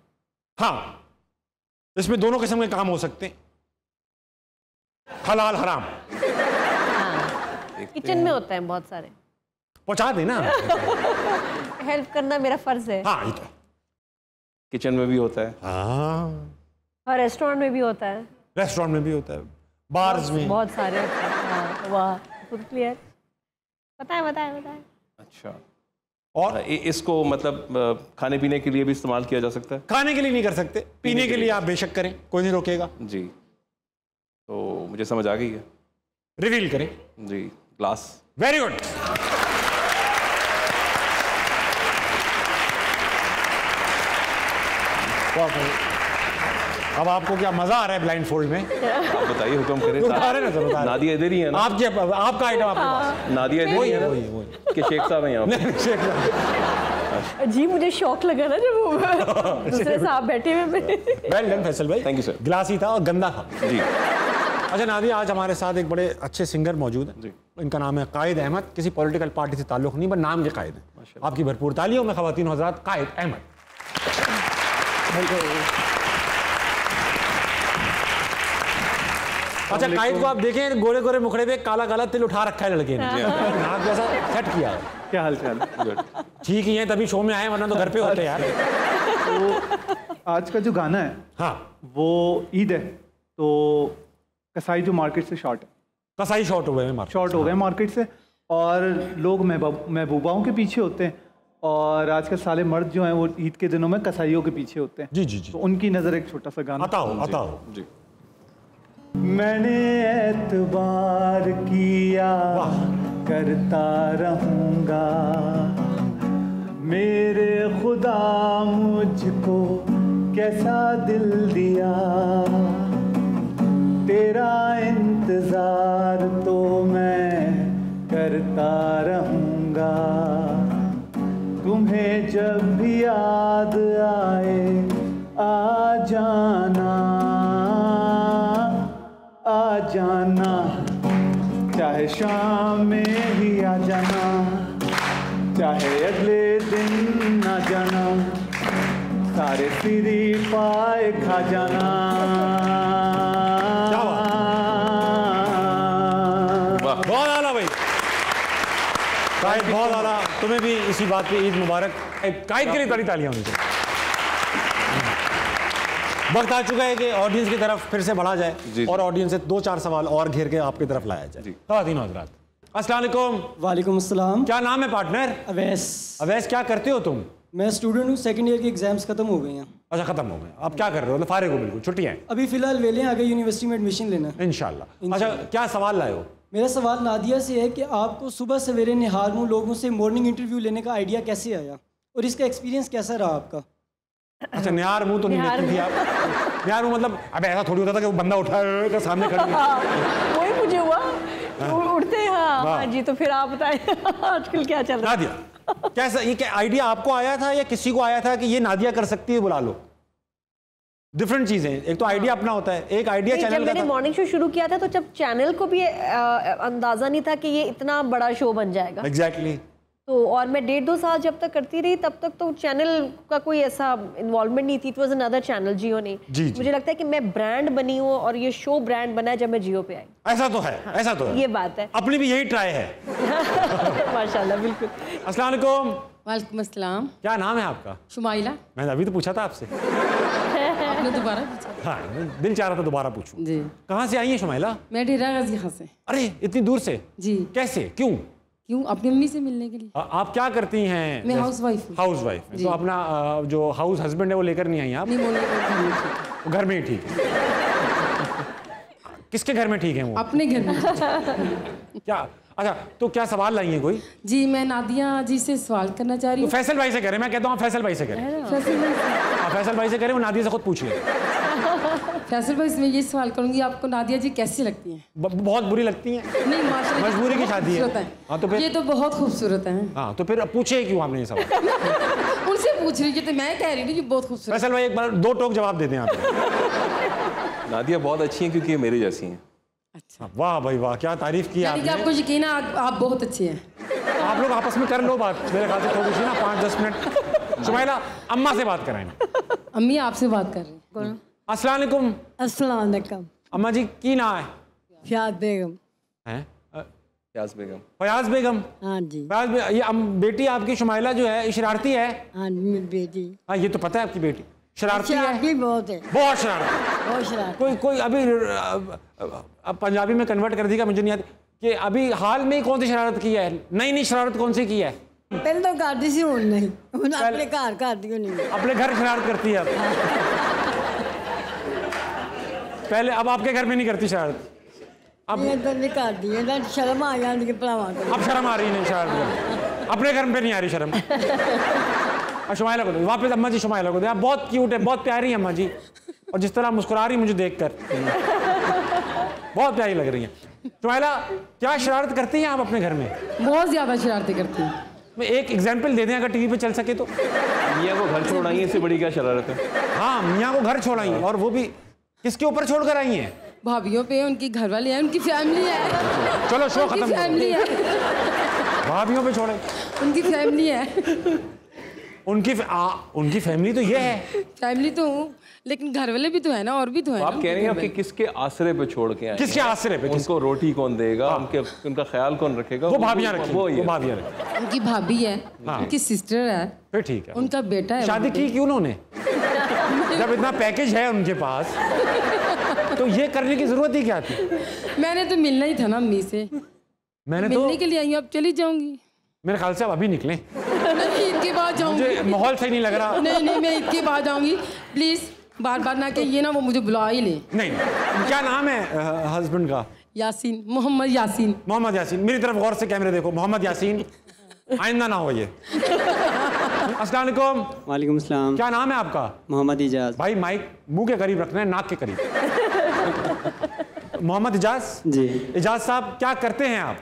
हाँ इसमें दोनों किस्म के काम हो सकते हैं। हलाल हराम। किचन में होता है बहुत सारे। पहुँचा देना हेल्प करना मेरा फ़र्ज़ है। हाँ ये तो। किचन में भी होता है। हाँ। और रेस्टोरेंट में भी होता है। रेस्टोरेंट में भी होता है। बार्स में। बहुत सारे होते हैं। हाँ, वाह फुल क्लियर बताएँ बताएँ बताएँ अच्छा। और इसको मतलब खाने पीने के लिए भी इस्तेमाल किया जा सकता है? खाने के लिए नहीं कर सकते। पीने पीने के लिए आप बेशक करें कोई नहीं रोकेगा। जी। तो मुझे समझ आ गई है। रिवील करें। जी ग्लास वेरी गुड अब आपको क्या मज़ा आ रहा है ब्लाइंड फोल्ड में? आप बताइए हुक्म करें। बता रहे ना सर बता रहे नादिया इधर ही है ना? आपके आपका आइटम आपके पास। नादिया इधर ही है वही ना? वही कि शेख साहब हैं यहाँ शेख साहब। जी मुझे शौक लगा ना जब वो दूसरे साहब बैठे हुए वेल डन फैसल भाई। Thank you, sir. ग्लास ही था और गंदा था। जी। अच्छा नादिया आज हमारे साथ एक बड़े अच्छे सिंगर मौजूद हैं। जी। इनका नाम है कायद अहमद। किसी पॉलिटिकल पार्टी से ताल्लुक नहीं बस नाम के कायद हैं। आपकी भरपूर तालियों में खवातीन हजरात कायद अहमद। अच्छा कायद को आप देखें गोरे गोरे मुखड़े पे काला काला तिल उठा रखा है लड़के ने। नाक जैसा सेट किया है। क्या हाल चाल? ठीक ही है तभी शो में आए वरना तो घर पे होते यार। तो आज का जो गाना है हाँ। वो ईद है तो कसाई जो मार्केट से शॉर्ट है। कसाई शॉर्ट हैं मार्केट शॉर्ट हो गए मार्केट से और लोग महबूब महबूबाओं के पीछे होते हैं और आजकल साले मर्द जो हैं वो ईद के दिनों में कसाईयों के पीछे होते हैं। जी जी जी। तो उनकी नज़र एक छोटा सा गाना आता हो। आता हो जी। मैंने एतबार किया करता रहूँगा। मेरे खुदा मुझको कैसा दिल दिया। तेरा इंतज़ार तो मैं करता रहूँगा। तुम्हें जब भी याद आए जाना चाहे शाम में ही आ जाना चाहे अगले दिन आ जाना सारे फ्री पाए खा जाना। बहुत आला भाई। कायद बहुत आला। तुम्हें भी इसी बात पे ईद मुबारक। कायद के लिए बड़ी तालियाँ होनी चाहिए। वक्त आ चुका है कि ऑडियंस की तरफ़ फिर से बढ़ा जाए और ऑडियंस से दो चार सवाल और घेर के आपकी तरफ़ लाया जाए। जी। हजरात अस्सलाम वालेकुम वालेकुम अस्सलाम। क्या नाम है पार्टनर अवैस। अवैस क्या करते हो तुम? मैं स्टूडेंट हूँ सेकंड ईयर की एग्ज़ाम्स खत्म हो गई हैं। अच्छा खत्म हो गए। अब क्या कर रहे हो? फारे हो बिल्कुल छुट्टियाँ हैं। अभी फ़िलहाल वेले हैं आगे यूनिवर्सिटी में एडमिशन लेना है। इंशाल्लाह। अच्छा क्या सवाल लाए हो? मेरा सवाल नादिया से है कि आपको सुबह सवेरे निहार मुँह लोगों से मॉर्निंग इंटरव्यू लेने का आइडिया कैसे आया? और इसका एक्सपीरियंस कैसा रहा आपका? अच्छा निहार मुँह तो नहीं निहार थी आप? निहार मुँह मतलब अब ऐसा थोड़ी होता था कि वो बंदा उठा कर सामने खड़ा है। हाँ, वही मुझे हुआ। उड़ते हैं हाँ हाँ जी तो फिर आप बताएँ आजकल क्या चल रहा है? नादिया कैसा ये क्या आइडिया आपको आया था या किसी को आया था कि ये नादिया कर सकती है बुला लो? डिफरेंट चीज़ें। एक तो आइडिया अपना होता है। एक आइडिया जब चैनल का मैंने मॉर्निंग शो शुरू किया था तो जब चैनल को भी अंदाज़ा नहीं था कि ये इतना बड़ा शो बन जाएगा। एग्जैक्टली तो और मैं डेढ़ दो साल जब तक करती रही तब तक तो चैनल का कोई ऐसा इन्वॉल्वमेंट नहीं थी it was another channel Jio ने। जी, जी। मुझे लगता है कि मैं ब्रांड बनी हूँ और ये शो ब्रांड बना है जब मैं जियो पे आई। ऐसा तो है हाँ, ऐसा तो है। ये बात है। अपनी भी यही ट्राई है। माशाल्लाह बिल्कुल। अस्सलाम वालेकुम वालेकुम अस्सलाम। क्या नाम है आपका? शुमाइला। मैंने अभी तो पूछा था आपसे। आपने दोबारा पूछा? हाँ दिल चाह रहा था दोबारा पूछूँ। जी। कहाँ से आई है शुमाइला? मैं डेरा गाजी खां से। अरे इतनी दूर से? जी। कैसे? क्यों? क्यों? अपनी मम्मी से मिलने के लिए। आ- आप क्या करती हैं? मैं हाउस वाइफ हाउस वाइफ। तो अपना जो हाउस हस्बैंड है वो लेकर नहीं आई आप? नहीं घर में ही ठीक। है किसके घर में ठीक है वो? अपने घर में। क्या? अच्छा तो क्या सवाल लाई है कोई? जी मैं नादिया जी से सवाल करना चाह रही तो हूँ। फैसल भाई से करें मैं कहता हूँ फैसल भाई से करें। फैसल भाई आप फैसल भाई से करें वो नादिया से खुद पूछ ले फैसल भाई से मैं ये सवाल करूँगी आपको नादिया जी कैसी लगती हैं? बहुत बुरी लगती हैं। नहीं माशाल्लाह मजबूरी की शादी है। खूबसूरत हाँ, तो फिर- ये तो बहुत खूबसूरत है। हाँ तो फिर पूछे क्यों आपने ये सवाल? उनसे पूछ रही थी तो मैं कह रही हूँ कि बहुत खूबसूरत। फैसल भाई एक बार दो टोक जवाब देते हैं आप। नादिया बहुत अच्छी हैं क्योंकि ये मेरी जैसी हैं। वाह भाई वाह क्या तारीफ़ की यानी कि आपने? आपको यकीन है आप, आप बहुत अच्छे हैं। आप लोग आपस में कर लो बात मेरे ख्याल से थोड़ी सी ना पाँच दस मिनट। शुमाइला अम्मा से बात कराएँ अम्मी आपसे बात कर रही हैं। अस्सलाम वालेकुम अस्सलाम वालेकुम अम्मा जी की ना है? फ्याद बेगम। हैं? प्याज बेगम। फयाज बेगम? हाँ जी। फयाज ये बेटी आपकी शुमाइला जो है शरारती है? हाँ बेटी। हाँ ये तो पता है आपकी बेटी। शरारती है? शरारती बहुत है। बहुत शरारती। बहुत शरारती। कोई कोई अभी अब पंजाबी में कन्वर्ट कर देगा मुझे नहीं आती कि अभी हाल में ही कौन सी शरारत की है? नई नई शरारत कौन सी की है? पहले तो करती सी हूँ नहीं। हूँ अपने घर करती हूँ नहीं? अपने घर शरारत करती है अब। पहले अब आपके घर में नहीं करती शरारत? अब ये तो नहीं करती। है ना शर्म आ जाती है अब शर्म आ रही नहीं शरारत। अपने घर में नहीं आ रही शर्म। और शुमाइला को दो। वापस अम्मा जी शुमाइला को दे। आप बहुत क्यूट है बहुत प्यारी है अम्मा जी। और जिस तरह मुस्कुरा रही मुझे देख कर बहुत प्यारी लग रही है। शुमाइला क्या शरारत करती हैं आप अपने घर में? बहुत ज़्यादा शरारतें करती हैं। मैं एक एग्ज़ाम्पल दे दें अगर टीवी पे चल सके तो। मियाँ को घर छोड़ आई है इससे बड़ी क्या शरारत है? हाँ मियाँ को घर छोड़ आई हैं और वो भी किसके ऊपर छोड़ कर आई हैं? भाभीियों पे उनकी घर वाले हैं उनकी फैमिली है। चलो शो खत्म। फैमिली है। भाभीियों पे छोड़े। उनकी फैमिली है। उनकी फै- आ, उनकी फैमिली तो ये है। फैमिली तो हूँ लेकिन घर वाले भी तो है ना और भी तो है आप कह रहे हैं कि किसके आसरे पे छोड़ के आए किसके आसरे पे? उनको रोटी कौन देगा? उनके उनका ख्याल कौन रखेगा? वो भाभियाँ रखी वो भाभियाँ रखी। उनकी भाभी है हाँ। उनकी सिस्टर है। फिर ठीक है। उनका बेटा है। शादी की क्यों उन्होंने जब इतना पैकेज है उनके पास तो ये करने की ज़रूरत ही क्या थी? मैंने तो मिलना ही था ना अम्मी से। मैंने मिलने तो के लिए आई हूँ अब चली जाऊँगी। मेरे ख्याल से आप अभी निकले। बाद जाऊँगी। माहौल सही नहीं लग रहा। नहीं नहीं मैं ईद के बाद जाऊँगी प्लीज़ बार बार ना कहिए ना वो मुझे बुला ही ले नहीं क्या नाम है हस्बैंड का? यासीन मोहम्मद यासीन। मोहम्मद यासीन। मेरी तरफ़ गौर से कैमरे देखो मोहम्मद यासीन। आइंदा ना हो ये। अस्सलाम वालेकुम। वालेकुम सलाम क्या नाम है आपका? मोहम्मद इजाज। भाई माइक मुँह के करीब रखना है नाक के करीब। मोहम्मद इजाज? जी। इजाज साहब क्या करते हैं आप?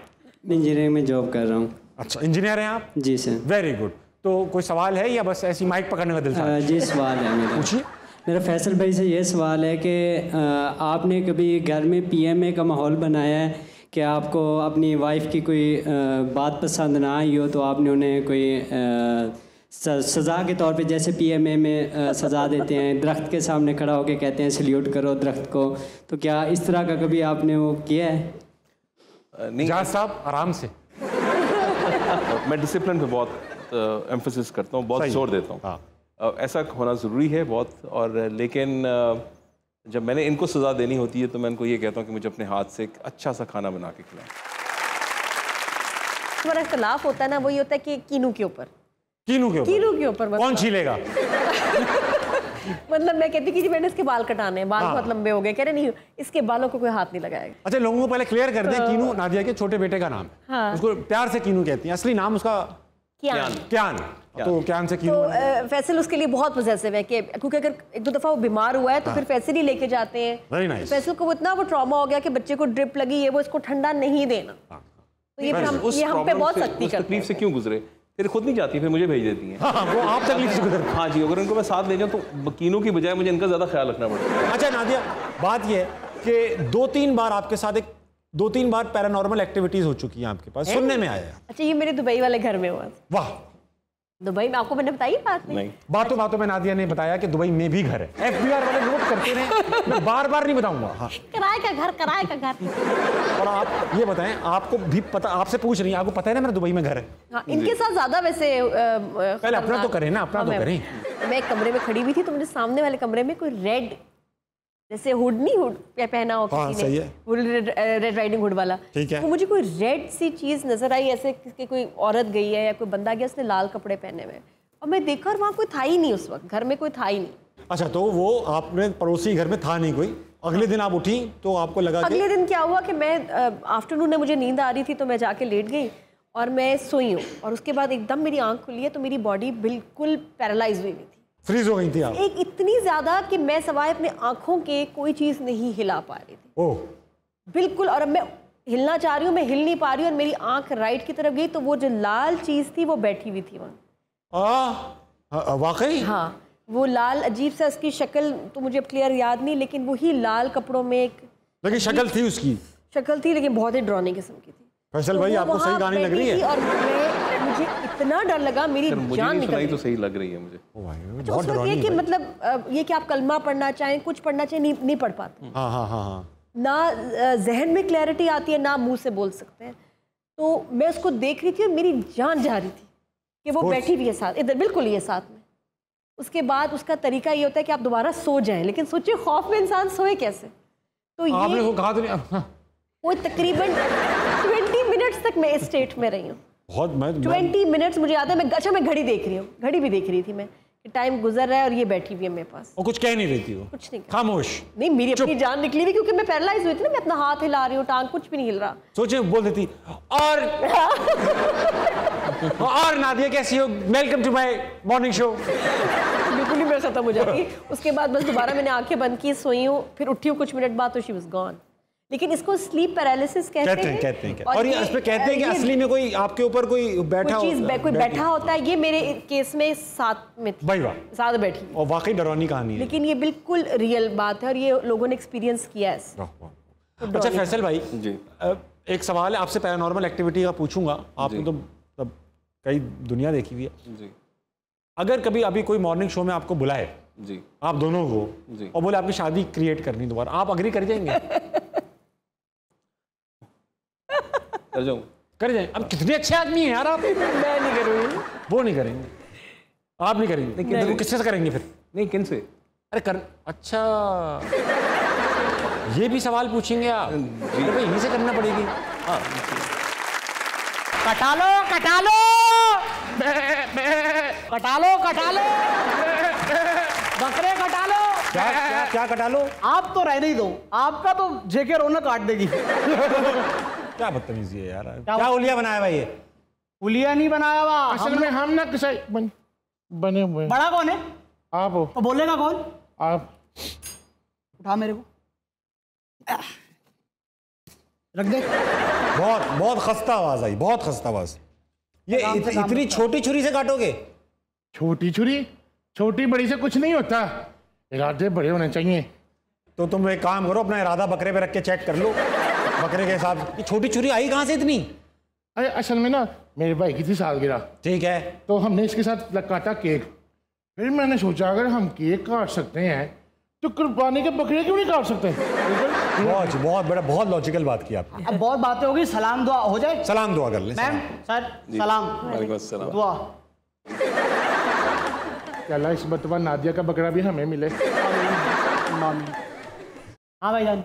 इंजीनियरिंग में जॉब कर रहा हूँ। अच्छा इंजीनियर हैं आप? जी सर। वेरी गुड तो कोई सवाल है या बस ऐसी माइक पकड़ने का दिल था? जी सवाल है मेरा। पूछिए। मेरा फैसल भाई से ये सवाल है कि आपने कभी घर में पीएमए का माहौल बनाया है कि आपको अपनी वाइफ की कोई बात पसंद ना आई हो तो आपने उन्हें कोई सज़ा के तौर पे जैसे पीएमए में सज़ा देते हैं दरख्त के सामने खड़ा होकर कहते हैं सल्यूट करो दरख्त को। तो क्या इस तरह का कभी आपने वो किया है? नहीं। साहब आराम से। मैं डिसिप्लिन पे बहुत एम्फोसिस करता हूँ बहुत ज़ोर देता हूँ। हाँ। ऐसा होना ज़रूरी है बहुत और लेकिन जब मैंने इनको सज़ा देनी होती है तो मैं इनको ये कहता हूँ कि मुझे अपने हाथ से एक अच्छा सा खाना बना के खिलाएँ। हमारा इख्तलाफ होता है ना वही होता है कि कीनू के ऊपर। कीनू के ऊपर? कीनू के ऊपर कौन मतलब छीलेगा? मतलब मैं कहती कि जी मैंने इसके बाल कटाने हैं बाल हाँ। बहुत लंबे हो गए कह रहे नहीं इसके बालों को कोई हाथ नहीं लगाएगा। अच्छा लोगों को पहले क्लियर कर दें कीनू नादिया के छोटे बेटे का नाम। है हाँ। उसको प्यार से कीनू कहती हैं असली नाम उसका क्यान क्यान तो क्यान से कीनू तो फैसल उसके लिए बहुत पोजेसिव है कि क्योंकि अगर एक दो दफ़ा वो बीमार हुआ है तो फिर फैसल ही लेके जाते हैं। Very nice. फैसल को इतना वो ट्रॉमा हो गया कि बच्चे को ड्रिप लगी है वो इसको ठंडा नहीं देना। तो ये हम ये हम पे बहुत सख्ती करते तकलीफ़ से क्यों गुजरे? फिर खुद नहीं जाती फिर मुझे भेज देती हैं। हाँ वो आप तकलीफ़ से गुजर हाँ। जी अगर इनको मैं साथ ले जाऊँ तो वकीलों की बजाय मुझे इनका ज़्यादा ख्याल रखना पड़ता है। अच्छा नादिया बात यह है कि दो तीन बार आपके साथ एक दो तीन बार पैरानॉर्मल एक्टिविटीज़ हो चुकी हैं आपके पास। हैं? सुनने में आया अच्छा ये मेरे दुबई वाले घर में हुआ। वाह। दुबई में? आपको मैंने बताई बात नहीं। बातों बातों में नादिया ने बताया कि दुबई में भी घर है। एफबीआर वाले नोट करते रहे मैं बार बार नहीं बताऊँगा। हाँ। किराए का घर किराए का घर। और आप ये बताएँ आपको भी पता आपसे पूछ रही हैं आपको पता है ना मेरा दुबई में घर है? हाँ इनके साथ ज़्यादा वैसे पहले अपना तो करें ना, अपना तो करें। मैं एक कमरे में खड़ी हुई थी तो मुझे सामने वाले कमरे में कोई रेड जैसे हुड नहीं हुड पहना हो हाँ, किसी सही ने है। रेड, रेड राइडिंग हुड वाला। ठीक है। वो मुझे कोई रेड सी चीज़ नज़र आई ऐसे कि कोई औरत गई है या कोई बंदा गया उसने लाल कपड़े पहने हुए? और मैं देखा और वहाँ कोई था ही नहीं उस वक्त घर में कोई था ही नहीं। अच्छा तो वो आपने पड़ोसी घर में था नहीं कोई? अगले दिन आप उठी तो आपको लगा अगले दिन क्या हुआ कि मैं आफ्टरनून में मुझे नींद आ रही थी तो मैं जाके लेट गई और मैं सोई हूँ और उसके बाद एकदम मेरी आँख खुली है तो मेरी बॉडी बिल्कुल पैरालाइज हुई हुई थी। फ्रीज हो गई थी आप। एक इतनी ज़्यादा कि मैं सवाए अपने आँखों के कोई चीज़ नहीं हिला पा रही थी। ओह बिल्कुल और अब मैं हिलना चाह रही हूँ मैं हिल नहीं पा रही हूँ और मेरी आँख राइट की तरफ़ गई तो वो जो लाल चीज़ थी वो बैठी हुई थी वहाँ। वाकई? हाँ वो लाल अजीब सा उसकी शक्ल तो मुझे क्लियर याद नहीं लेकिन वही लाल कपड़ों में एक लेकिन शक्ल थी उसकी। शक्ल थी लेकिन बहुत ही ड्रॉनी किस्म की थी। फैसल तो भाई आपको सही गानी लग रही है। और मैं इतना डर लगा मेरी जान निकल गई तो सही लग रही है मुझे। तो उस वक्त ये कि मतलब ये कि आप कलमा पढ़ना चाहें कुछ पढ़ना चाहें नहीं, नहीं पढ़ पाते। हाँ हाँ हाँ हाँ। ना जहन में क्लैरिटी आती है ना मुँह से बोल सकते हैं। तो मैं उसको देख रही थी और मेरी जान जा रही थी कि वो बैठी हुई है साथ इधर बिल्कुल ये साथ में। उसके बाद उसका तरीका ये होता है कि आप दोबारा सो जाएँ लेकिन सोचिए खौफ में इंसान सोए कैसे? तो आपने ये वो कहा तो नहीं हाँ, वो तकरीबन 20 मिनट्स तक मैं इस स्टेट में रही हूँ। बहुत मैं 20 मिनट्स मुझे याद है मैं अच्छा मैं घड़ी देख रही हूँ। घड़ी भी देख रही थी मैं टाइम गुजर रहा है और ये बैठी हुई है मेरे पास। वो कुछ कह नहीं रही थी वो। कुछ नहीं खामोश। नहीं मेरी अपनी जान निकली हुई क्योंकि मैं पैरालाइज हुई थी ना मैं अपना हाथ हिला रही हूँ टांग कुछ भी नहीं हिल रहा। सोचे बोल देती और और नादिया कैसी हो? Welcome to my morning show बिल्कुल ही मेरा खत्म हो जाती। उसके बाद बस दोबारा मैंने आँखें बंद की सोई हूँ फिर उठी हूँ कुछ मिनट बाद तो शी वाज गॉन लेकिन इसको स्लीप पैरालिसिस कहते, कहते हैं कहते हैं और ये ये- इसमें कहते हैं कि असली में कोई आपके ऊपर कोई बैठा कोई चीज़ बै- कोई बैठा होता है ये मेरे केस में साथ में थी। भाई वाह साथ बैठी और वाकई डरावनी कहानी है। लेकिन ये बिल्कुल रियल बात है और ये लोगों ने एक्सपीरियंस किया है। तो अच्छा फैसल भाई जी। एक सवाल है आपसे पैरानॉर्मल एक्टिविटी का पूछूँगा। आपने तो तब कई दुनिया देखी हुई है। जी। अगर कभी अभी कोई मॉर्निंग शो में आपको बुलाए जी। आप दोनों को जी। और बोले आपकी शादी क्रिएट करनी दोबारा। आप अग्री कर जाएँगे कर जाऊँ कर जाएँगे अब कितने अच्छे आदमी हैं यार आप। मैं नहीं करूँगी। वो नहीं करेंगे। आप नहीं करेंगे। लेकिन वो किससे करेंगे फिर? नहीं किन से? अरे कर अच्छा। ये भी सवाल पूछेंगे आप। अरे भाई यहीं से करना पड़ेगी। हाँ। कटा लो कटा लो कटा लो कटा लो बकरे क्या क्या क्या कटा लो? आप तो रहने ही दो। आपका तो जेके रोना काट देगी। क्या बदतमीजी है यार। क्या उलिया बनाया भाई ये? पुलिया नहीं बनाया हुआ। असल में हम ना किसा बन, बने हुए बड़ा कौन है? आप हो। तो बोलेगा कौन? आप। उठा मेरे को। रख दे। बहुत बहुत खस्ता आवाज़ आई बहुत खस्ता आवाज़। ये इत, इतनी छोटी छुरी से काटोगे? छोटी छुरी? छोटी बड़ी से कुछ नहीं होता। इरादे बड़े होने चाहिए। तो तुम एक काम करो अपना इरादा बकरे पे रख के चेक कर लो। बकरे के हिसाब ये छोटी छुरी आई कहाँ से इतनी? अरे असल में ना मेरे भाई की थी सालगिरह। ठीक है। तो हमने इसके साथ काटा केक। फिर मैंने सोचा अगर हम केक काट सकते हैं तो कुर्बानी के बकरे क्यों नहीं काट सकते? बहुत बहुत बड़ा बहुत लॉजिकल बात की आपने। अब बहुत बातें होगी सलाम दुआ हो जाए? सलाम दुआ कर ले मैम सर सलाम। दुआ। चला इस बतवा नादिया का बकरा भी हमें मिले। मामी हाँ भाईजान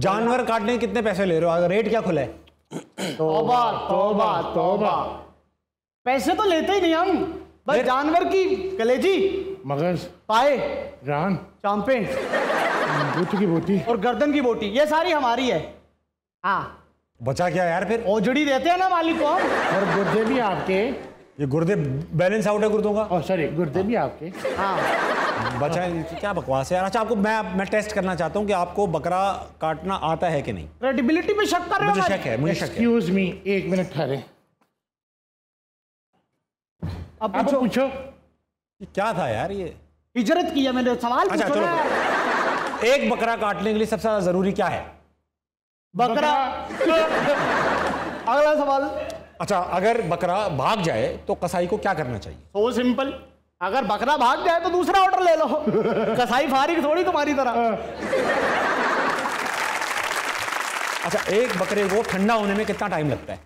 जानवर काटने कितने पैसे ले रहे हो? रेट क्या खुला है? तौबा तौबा तौबा पैसे तो लेते ही नहीं हम। बस जानवर की कलेजी मगज। पाए रान। चांपे। बूथ की बूटी। और गर्दन की बोटी ये सारी हमारी है। हाँ। बचा क्या यार फिर? ओजड़ी देते हैं ना मालिक को और गुर्दे भी आपके। ये गुर्दे बैलेंस आउट है गुर्दों का? और सॉरी गुर्दे भी आपके? हाँ। बचा क्या बकवास है यार? अच्छा आपको मैं मैं टेस्ट करना चाहता हूँ कि आपको बकरा काटना आता है कि नहीं? क्रेडिबिलिटी पे शक कर रहे हो मुझे शक है मुझे शक है। एक्सक्यूज मी एक मिनट ठहरे अब पूछो। पूछो। क्या था यार ये? हिजरत किया मैंने सवाल अच्छा चलो। एक बकरा काटने के लिए सबसे ज़्यादा ज़रूरी क्या है? बकरा। अगला सवाल। अच्छा अगर बकरा भाग जाए तो कसाई को क्या करना चाहिए? सो सिंपल अगर बकरा भाग जाए तो दूसरा ऑर्डर ले लो। कसाई फारिग थोड़ी तुम्हारी तरह। अच्छा एक बकरे को ठंडा होने में कितना टाइम लगता है?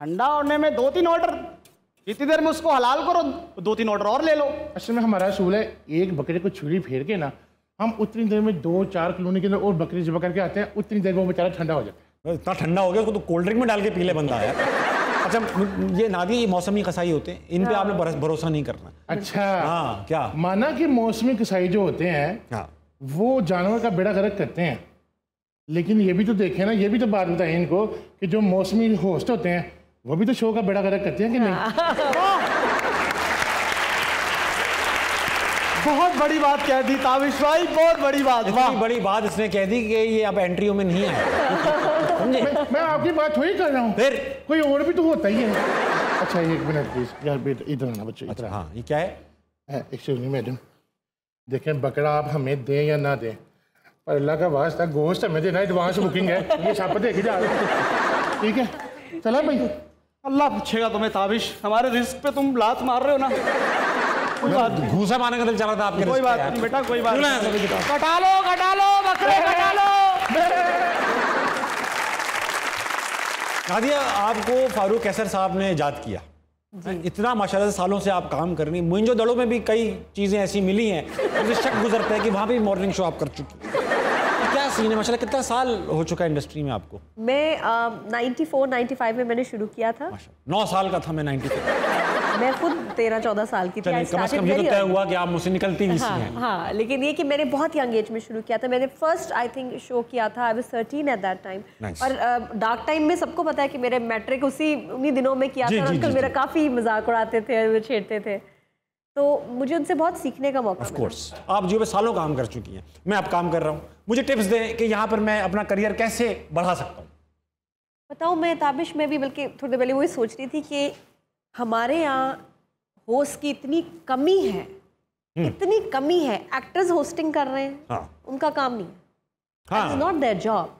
ठंडा होने में दो तीन ऑर्डर जितनी देर में उसको हलाल करो दो तीन ऑर्डर और ले लो। असल में हमारा असूल है एक बकरे को छुरी फेर के ना हम उतनी देर में दो चार कॉलोनी के अंदर और बकरी जब करके आते हैं उतनी देर में वो बेचारा ठंडा हो जाता है। इतना ठंडा हो गया उसको तो कोल्ड ड्रिंक में डाल के पी ले बंदा यार अच्छा ये नादी ये मौसमी कसाई होते हैं। इन पे आपने भरोसा नहीं करना। अच्छा। हाँ क्या? माना कि मौसमी कसाई जो होते हैं हाँ। वो जानवर का बेड़ा गर्क करते हैं। लेकिन ये भी तो देखें ना ये भी तो बात बताइए इनको कि जो मौसमी होस्ट होते हैं वो भी तो शो का बेड़ा गर्क करते हैं कि नहीं? बहुत बड़ी बात कह दी ताबिश भाई बहुत बड़ी बात। इतनी बड़ी बात इसने कह दी कि ये अब एंट्रियों में नहीं आए। समझे? मैं, मैं आपकी बात थोड़ी कर रहा हूँ। फिर? कोई और भी तो होता ही है। अच्छा एक मिनट प्लीज़ यार बेटा इधर आना बच्चों इधर अच्छा हाँ ये क्या है? एक्सक्यूज मी मैडम देखें बकरा आप हमें दें या ना दें। पर अल्लाह का वास्ता गोश्त हमें देना एडवांस बुकिंग है। ये छाप दे के जा रहे हैं। ठीक है? चला भाई। अल्लाह पूछेगा तुम्हें ताबिश। हमारे रिस्क पे तुम लात मार रहे हो ना। कोई बात नहीं। घूसा मारने का दिल चला था आपके कोई बात नहीं बेटा कोई बात नहीं। कटा लो कटा लो बकरे कटा लो। नादिया आपको फारूक कैसर साहब ने याद किया। इतना माशाल्लाह सालों से आप काम कर रही मुंजो दड़ों में भी कई चीज़ें ऐसी मिली हैं मुझे शक गुजरता है कि वहाँ भी मॉर्निंग शो आप कर चुकी हैं। क्या सीन है? माशा कितना साल हो चुका है इंडस्ट्री में आपको? मैं नाइन्टी फोर नाइन्टी फाइव में मैंने शुरू किया था। नौ साल का था मैं नाइन्टी मैं खुद तेरह चौदह साल की थी कम से कम ये तो तय हुआ कि आप मुझसे निकलती भी हाँ हैं। हाँ लेकिन ये कि मैंने बहुत यंग एज में शुरू किया था मैंने फ़र्स्ट आई थिंक शो किया था I was 13 at that time और डार्क टाइम में सबको पता है कि मेरे मैट्रिक उसी उन्हीं दिनों में किया था अंकल मेरा काफ़ी मज़ाक उड़ाते थे छेड़ते थे। तो मुझे उनसे बहुत सीखने का मौका ऑफ़ कोर्स आप जो सालों काम कर चुकी हैं। मैं अब काम कर रहा हूँ। मुझे टिप्स दें कि यहाँ पर मैं अपना करियर कैसे बढ़ा सकता हूँ? बताऊँ मैं ताबिश में भी बल्कि थोड़ी देर पहले वही सोच रही थी कि हमारे यहाँ होस्ट की इतनी कमी है। इतनी कमी है। एक्टर्स होस्टिंग कर रहे हैं। हाँ। उनका काम नहीं है। नॉट देयर जॉब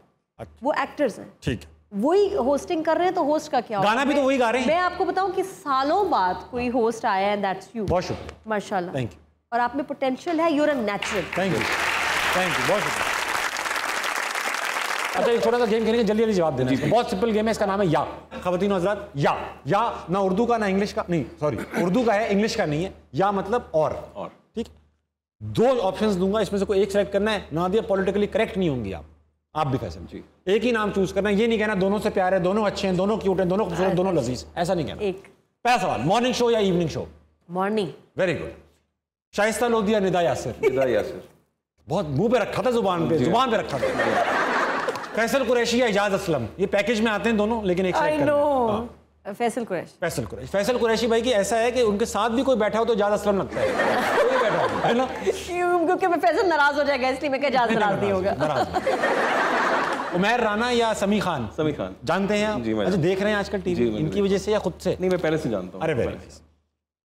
वो एक्टर्स हैं। ठीक है। वही होस्टिंग कर रहे हैं तो होस्ट का क्या गाना भी तो वही गा रहे हैं। मैं आपको बताऊँ कि सालों बाद कोई होस्ट आया है दैट्स यू बहुत शुक्रिया। माशाल्लाह। थैंक यू और आप में पोटेंशियल है you're a natural thank you thank you बहुत शुक्रिया। अच्छा एक छोटा सा गेम खेलेंगे जल्दी जल्दी जवाब देना। बहुत सिंपल गेम है इसका नाम है या। खवतीन हजरात? या। या ना उर्दू का ना इंग्लिश का नहीं सॉरी उर्दू का है इंग्लिश का नहीं है। या मतलब और। और। ठीक? दो ऑप्शंस दूँगा इसमें से कोई एक सेलेक्ट करना है ना दिया पॉलिटिकली करेक्ट नहीं होंगी आप। आप भी फैसल जी। एक ही नाम चूज़ करना है ये नहीं कहना दोनों से प्यार है दोनों अच्छे हैं दोनों क्यूट हैं दोनों खूबसूरत दोनों लजीज। ऐसा नहीं कहना। एक। पहला सवाल मॉर्निंग शो या evening show morning very good Shaista Lodhi या निदा यासिर? निदा यासिर। बहुत मुँह पे रखा था ज़ुबान पे ज़ुबान पे रखा था। फैसल कुरैशी या इजाज असलम। ये पैकेज में आते हैं दोनों लेकिन एक आई नो है। फैसल कुरैश। फैसल कुरैशी। फैसल कुरैशी भाई की ऐसा है कि उनके साथ भी कोई बैठा हो तो इजाज असलम लगता है। कोई बैठा हो है ना? क्योंकि मैं फैसल नाराज़ हो जाएगा इसलिए मैं क्या ज़्यादा नाराज़ नहीं होगा। नाराज़ उमैर राना या समी खान? समी खान। जानते हैं आप? जी, मैं अच्छा देख रहे हैं आजकल टीवी? इनकी वजह से या खुद से? नहीं मैं पहले से जानता हूँ। अरे वेरी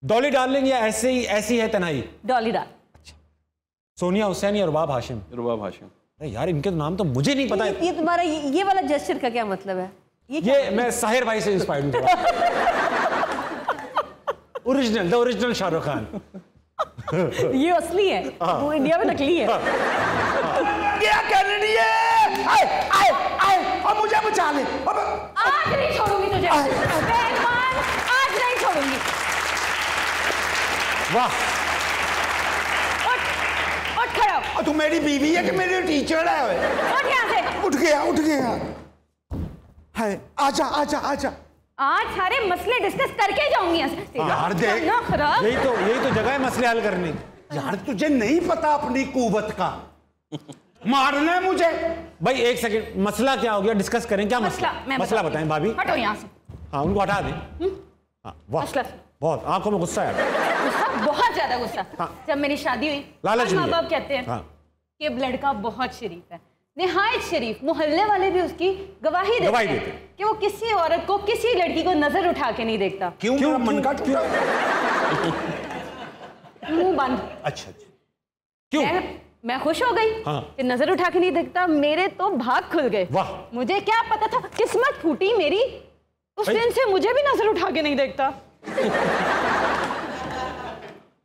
डॉली डार्लिंग या ऐसे ही ऐसी है तन्हाई? डॉली डाल सोनिया हुसैन या रुबाब हाशिम? रुबाब हाशिम। अरे यार इनके तो नाम तो मुझे नहीं पता ये, ये तुम्हारा ये, ये वाला जेस्चर का क्या मतलब है? ये क्या ये मैं साहिर भाई से इंस्पायर्ड हूँ original the original Shahrukh Khan ये असली है। हाँ। वो इंडिया में नकली है। क्या कर रही है। आए आए आए और मुझे बचा ले। अब आज नहीं छोड़ूँगी तुझे। मेहमान आज नहीं छोड़ूँगी। वाह। और तू मेरी बीवी है कि मेरी टीचर है? उठ यहाँ से। उठ गया उठ गया। है आजा आजा आजा। आज सारे मसले डिस्कस करके जाऊँगी यहाँ से। यार देख, ना खराब। यही तो यही तो जगह है मसले हल करने। की यार तुझे नहीं पता अपनी कुवत का। मारना है मुझे। भाई एक सेकंड मसला क्या हो गया? डिस्कस करें क्या मसला? मसला बताती बताएँ भाभी। हटो यहाँ से। हाँ उनको हटा दें। हाँ वाह। मसला। बहुत आँखों में गुस्सा है गुस्सा बहुत ज़्यादा गुस्सा। हाँ। जब मेरी शादी हुई लालच माँ बाप कहते हैं हाँ। कि अब लड़का बहुत शरीफ है। निहायत शरीफ मोहल्ले वाले भी उसकी गवाही देते गवाही हैं देते कि वो किसी औरत को किसी लड़की को नज़र उठा के नहीं देखता। क्यों? मेरा मन का टूटा मुँह बंद। अच्छा अच्छा। क्यों? मैं, मैं खुश हो गई हाँ। कि नज़र उठा के नहीं देखता मेरे तो भाग खुल गए। वाह। मुझे क्या पता था किस्मत फूटी मेरी उस दिन से मुझे भी नज़र उठा के नहीं देखता।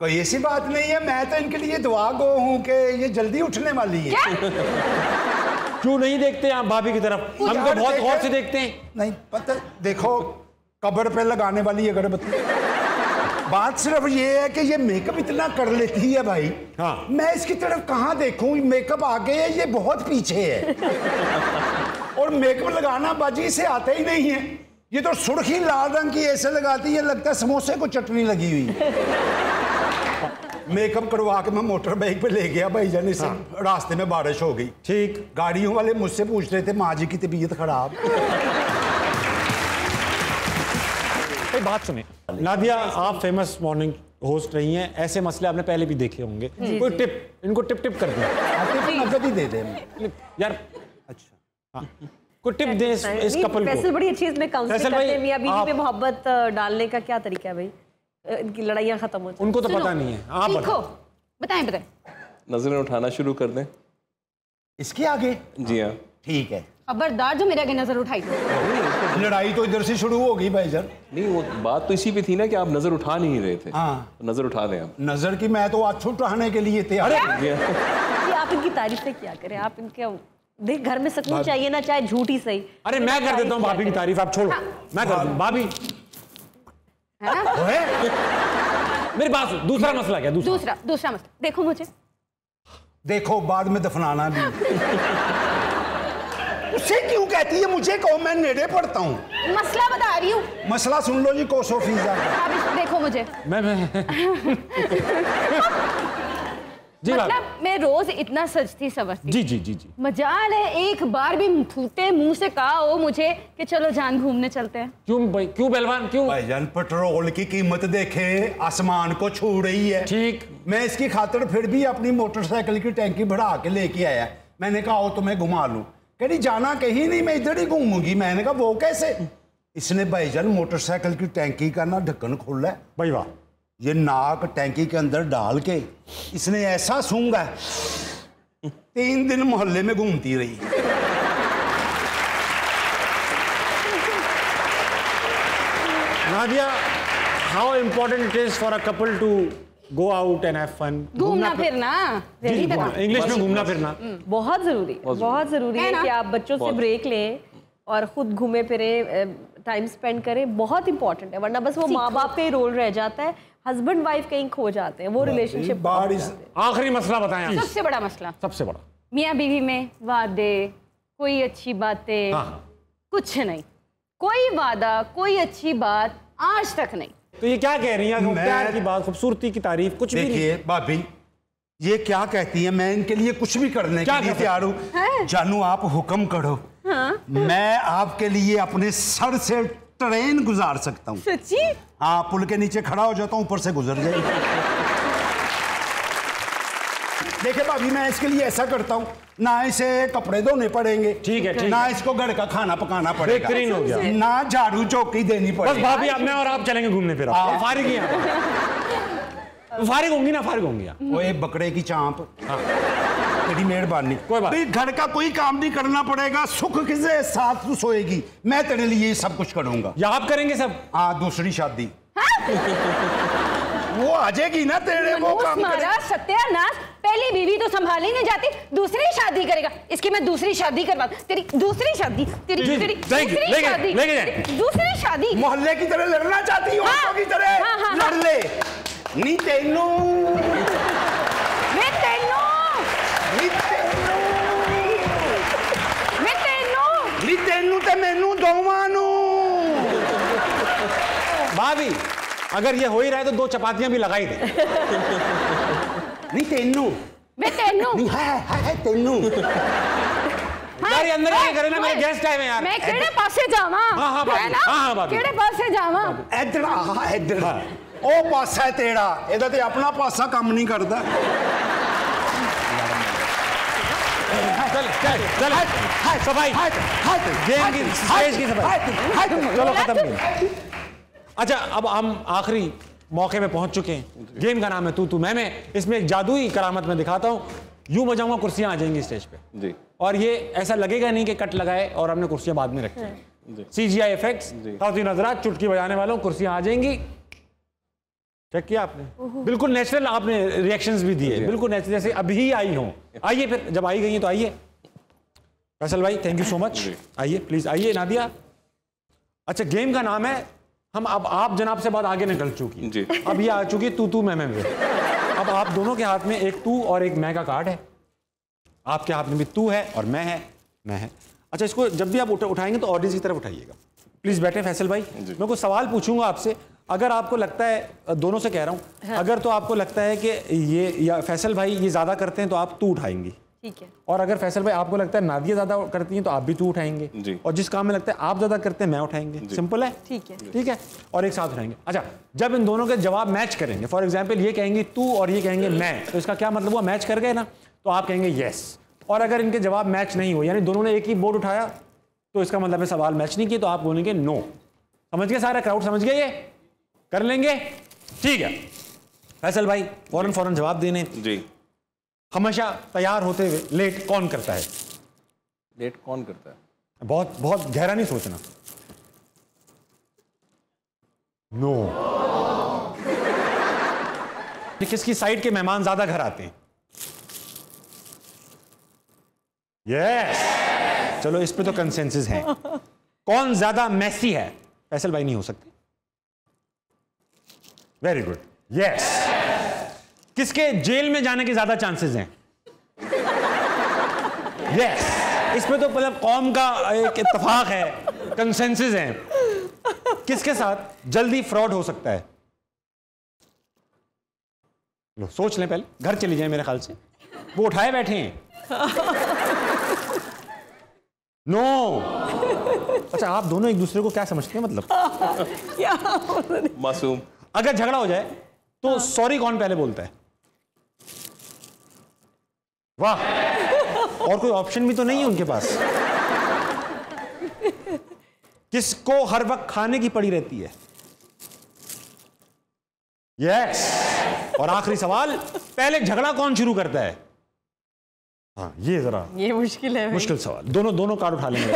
कोई ऐसी बात नहीं है मैं तो इनके लिए दुआ गो हूँ कि ये जल्दी उठने वाली है। क्यों? नहीं देखते आप भाभी की तरफ़? हम तो बहुत गौर से देखते हैं। नहीं पता देखो कब्र पे लगाने वाली अगरबत्ती। बात सिर्फ़ ये है कि ये मेकअप इतना कर लेती है भाई। हाँ। मैं इसकी तरफ़ कहाँ देखूँ? मेकअप आगे है ये बहुत पीछे है। और मेकअप लगाना बाजी से आता ही नहीं है। ये तो सुर्खी लाल रंग की ऐसे लगाती है लगता है समोसे को चटनी लगी हुई। मेकअप करवा के मैं मोटर बाइक पे ले गया भाई जान से रास्ते में बारिश हो गई। ठीक। गाड़ियों वाले मुझसे पूछ रहे थे माँ जी की तबीयत खराब। एक बात सुने नादिया आप फ़ेमस मॉर्निंग होस्ट रही हैं ऐसे मसले आपने पहले भी देखे होंगे। कोई टिप इनको टिप टिप कर दें। आते तो ही दे दे। यार अच्छा। कोई टिप दें इस, इस कपल फैसल को। बड़ी अच्छी इसमें काउंसलिंग करते हैं मियाँ बीवी में मोहब्बत डालने का क्या तरीका है भाई? इनकी लड़ाइयाँ खत्म हो जाए उनको तो पता नहीं है। आप बताओ। बताएँ बताएँ। नज़रें उठाना शुरू कर दें। इसके आगे? जी हाँ। ठीक है। खबरदार जो मेरे आगे नज़र उठाई लड़ाई तो इधर से शुरू हो गई भाईजान नहीं वो बात तो इसी पे थी ना कि आप नज़र उठा नहीं रहे थे। हाँ। तो नज़र उठा दें आप। नज़र की मैं तो आज उठाने के लिए तैयार। हूँ। हाँ। ये आप इनकी तारीफ़ से क्या करें? आप इनके देख घर में सुकून चाहिए ना चाहे झूठी सही। अरे मैं कर देता हूँ भाभी की तारीफ़ आप छोड़ो। मैं कर दूँ। भाभी। मेरी बात सुन, दूसरा मसला क्या? दूसरा। दूसरा दूसरा मसला। देखो मुझे। देखो बाद में दफनाना भी। उसे क्यों कहती है? मुझे कहो मैं नेड़े पड़ता हूँ। मसला बता रही हूँ। मसला सुन लो जी कोसो फीसा देखो मुझे। मैं मैं। जी मतलब मैं रोज इतना सजती सवरती जी जी जी जी। मजाल है एक बार भी फूटे मुँह से कहा हो मुझे कि चलो जान घूमने चलते हैं। क्यों भाई क्यों पहलवान क्यों? भाईजान पेट्रोल की कीमत देखे आसमान को छू रही है। ठीक। मैं इसकी खातिर फिर भी अपनी मोटरसाइकिल की टैंकी बढ़ा के लेके आया मैंने कहा आओ तुम्हें घुमा लूँ। कह जाना कहीं नहीं मैं इधर ही घूमूँगी। मैंने कहा वो कैसे? इसने भाईजान मोटरसाइकिल की टैंकी का ना ढक्कन खोला है। भाई वाह। ये नाक टैंकी के अंदर डाल के इसने ऐसा सूँगा तीन दिन मोहल्ले में घूमती रही। Nadia how important it is for a couple to go out and have fun घूमना फिरना इंग्लिश में घूमना फिरना। बहुत ज़रूरी बहुत ज़रूरी। है है कि आप बच्चों से ब्रेक लें और खुद घूमे फिरे टाइम स्पेंड करें बहुत इंपॉर्टेंट है वरना बस वो माँ बाप का ही रोल रह जाता है। हस्बैंड वाइफ कहीं खो जाते हैं वो रिलेशनशिप आखिरी मसला बताएँ सबसे बड़ा मसला। सबसे बड़ा। मियाँ बीवी में वादे कोई अच्छी बातें हाँ। कुछ नहीं। कोई वादा कोई अच्छी बात आज तक नहीं। तो ये क्या कह रही हैं? प्यार की बात खूबसूरती की तारीफ़ कुछ भी नहीं। देखिए भाभी ये क्या कहती है? मैं इनके लिए कुछ भी करने क्या के लिए कर तैयार हूँ? जानू आप हुक्म करो। हाँ। मैं आपके लिए अपने सर से ट्रेन गुजार सकता हूँ। सच्ची? हाँ पुल के नीचे खड़ा हो जाता हूँ ऊपर से गुजर जाए देखिए भाभी मैं इसके लिए ऐसा करता हूँ ना इसे कपड़े धोने पड़ेंगे ठीक है, ठीक ना है। इसको घर का खाना पकाना पड़ेगा। बेहतरीन हो गया। ना झाड़ू चौकी देनी पड़ेगी। बस भाभी मैं और आप चलेंगे घूमने फिर। आप फारिग ही आप। फारिग होंगी ना फारिग होंगी आप वो एक बकरे की चांप। तेरी मेहरबानी। कोई बात भाई घर का कोई काम नहीं करना पड़ेगा। सुख किसे? साथ तू सोएगी। मैं तेरे लिए सब कुछ करूँगा। या आप करेंगे सब? हाँ दूसरी शादी। वो आ जाएगी ना तेरे वो काम सत्यानाश पहली बीवी तो संभाली नहीं जाती दूसरी शादी करेगा। इसकी मैं दूसरी शादी करवा तेरी दूसरी शादी तेरी तेरी दूसरी शादी लेके जाएँ। दूसरी शादी। मोहल्ले की तरह लड़ना चाहती हो हाँ, की तरह? हाँ, हाँ, हाँ। लड़ ले। नी तेनू मैं तेनू नी तेनू मैं तेनू नी तेनू ते मैनू दोवां नू भाभी अगर ये हो ही रहा है तो दो चपातियाँ भी लगाई दे। नी तेनू मैं तेनू नी है है है तेनू यार ये अंदर आके करे ना मेरे गेस्ट आए हैं यार। मैं केड़े पासे जावा? हाँ, हाँ, है ना? हाँ, हाँ, केड़े पासे जावा? इधर आ इधर ਉਹ ਪਾਸਾ ਹੈ ਤੇਰਾ ਇਹਦਾ ਤੇ ਆਪਣਾ ਪਾਸਾ ਕੰਮ ਨਹੀਂ ਕਰਦਾ चल चल चल सफाई गेम की स्टेज की सफाई चलो खत्म गेम अच्छा अब हम आखिरी मौके पे पहुंच चुके हैं गेम का नाम है तू तू मैं मैं इसमें एक जादुई करामत में दिखाता हूँ यूं बजाऊंगा कुर्सियां आ जाएंगी स्टेज पे जी और ये ऐसा लगेगा नहीं कि कट लगाए और हमने कुर्सियां बाद में रखी सी जी आई इफेक्ट्स खातून नजरात चुटकी बजाने वालों कुर्सियां आ जाएंगी चेक किया आपने? बिल्कुल नेचुरल आपने रिएक्शंस भी दिए। बिल्कुल नेचुरल जैसे अभी ही आई हो। आइए फिर जब आई गई हैं तो आइए। फैसल भाई थैंक यू सो मच आइए प्लीज़ आइए नादिया। अच्छा गेम का नाम है हम अब आप जनाब से बात आगे निकल चुकी जी। अब ये आ चुकी है तू तू मैं। मैं मैं अब आप दोनों के हाथ में एक तू और एक मैं का कार्ड है। आपके हाथ में भी तू है और मैं है मैं है। अच्छा इसको जब भी आप उठा, उठाएँगे तो ऑडियंस की तरफ़ उठाइएगा। प्लीज़ बैठे फैसल भाई। मैं कुछ सवाल पूछूँगा आपसे। अगर आपको लगता है दोनों से कह रहा हूँ हाँ। अगर तो आपको लगता है कि ये या फैसल भाई ये ज़्यादा करते हैं तो आप तू उठाएँगी। ठीक है। और अगर फैसल भाई आपको लगता है नादिया ज़्यादा करती हैं तो आप भी तू उठाएँगे। और जिस काम में लगता है आप ज़्यादा करते हैं मैं उठाएँगे। सिंपल है? ठीक है। ठीक है? और एक साथ उठाएँगे। अच्छा जब इन दोनों के जवाब मैच करेंगे फॉर एग्ज़ाम्पल ये कहेंगे तू और ये कहेंगे मैं तो इसका क्या मतलब हुआ? मैच कर गए ना? तो आप कहेंगे यस और अगर इनके जवाब मैच नहीं हुए यानी दोनों ने एक ही बोर्ड उठाया तो इसका मतलब है सवाल मैच नहीं किया तो आप बोलेंगे नो समझ गए सारा? क्राउड समझ गए ये? कर लेंगे। ठीक है। फैसल भाई फ़ौरन फ़ौरन जवाब देने। जी। हमेशा तैयार होते हुए लेट कौन करता है? लेट कौन करता है? बहुत बहुत गहरा नहीं सोचना। No no. किसकी साइड के मेहमान ज़्यादा घर आते हैं? Yes yes. चलो इस पे तो कंसेंसस है। कौन ज़्यादा मैसी है? फैसल भाई नहीं हो सकते। वेरी गुड यस किसके जेल में जाने के ज़्यादा चांसेस हैं? यस इसमें तो मतलब कौम का एक इतफाक है कंसेंसस है। किसके साथ जल्दी फ्रॉड हो सकता है? लो सोच लें पहले। घर चली जाए मेरे ख्याल से। वो उठाए बैठे हैं। No no. अच्छा आप दोनों एक दूसरे को क्या समझते हैं मतलब? मासूम। अगर झगड़ा हो जाए तो हाँ। सॉरी कौन पहले बोलता है? वाह! और कोई ऑप्शन भी तो नहीं है उनके पास? किसको हर वक्त खाने की पड़ी रहती है? यस और आखिरी सवाल पहले झगड़ा कौन शुरू करता है? हाँ ये जरा ये मुश्किल है मुश्किल सवाल। दोनों दोनों कार्ड उठा लेंगे।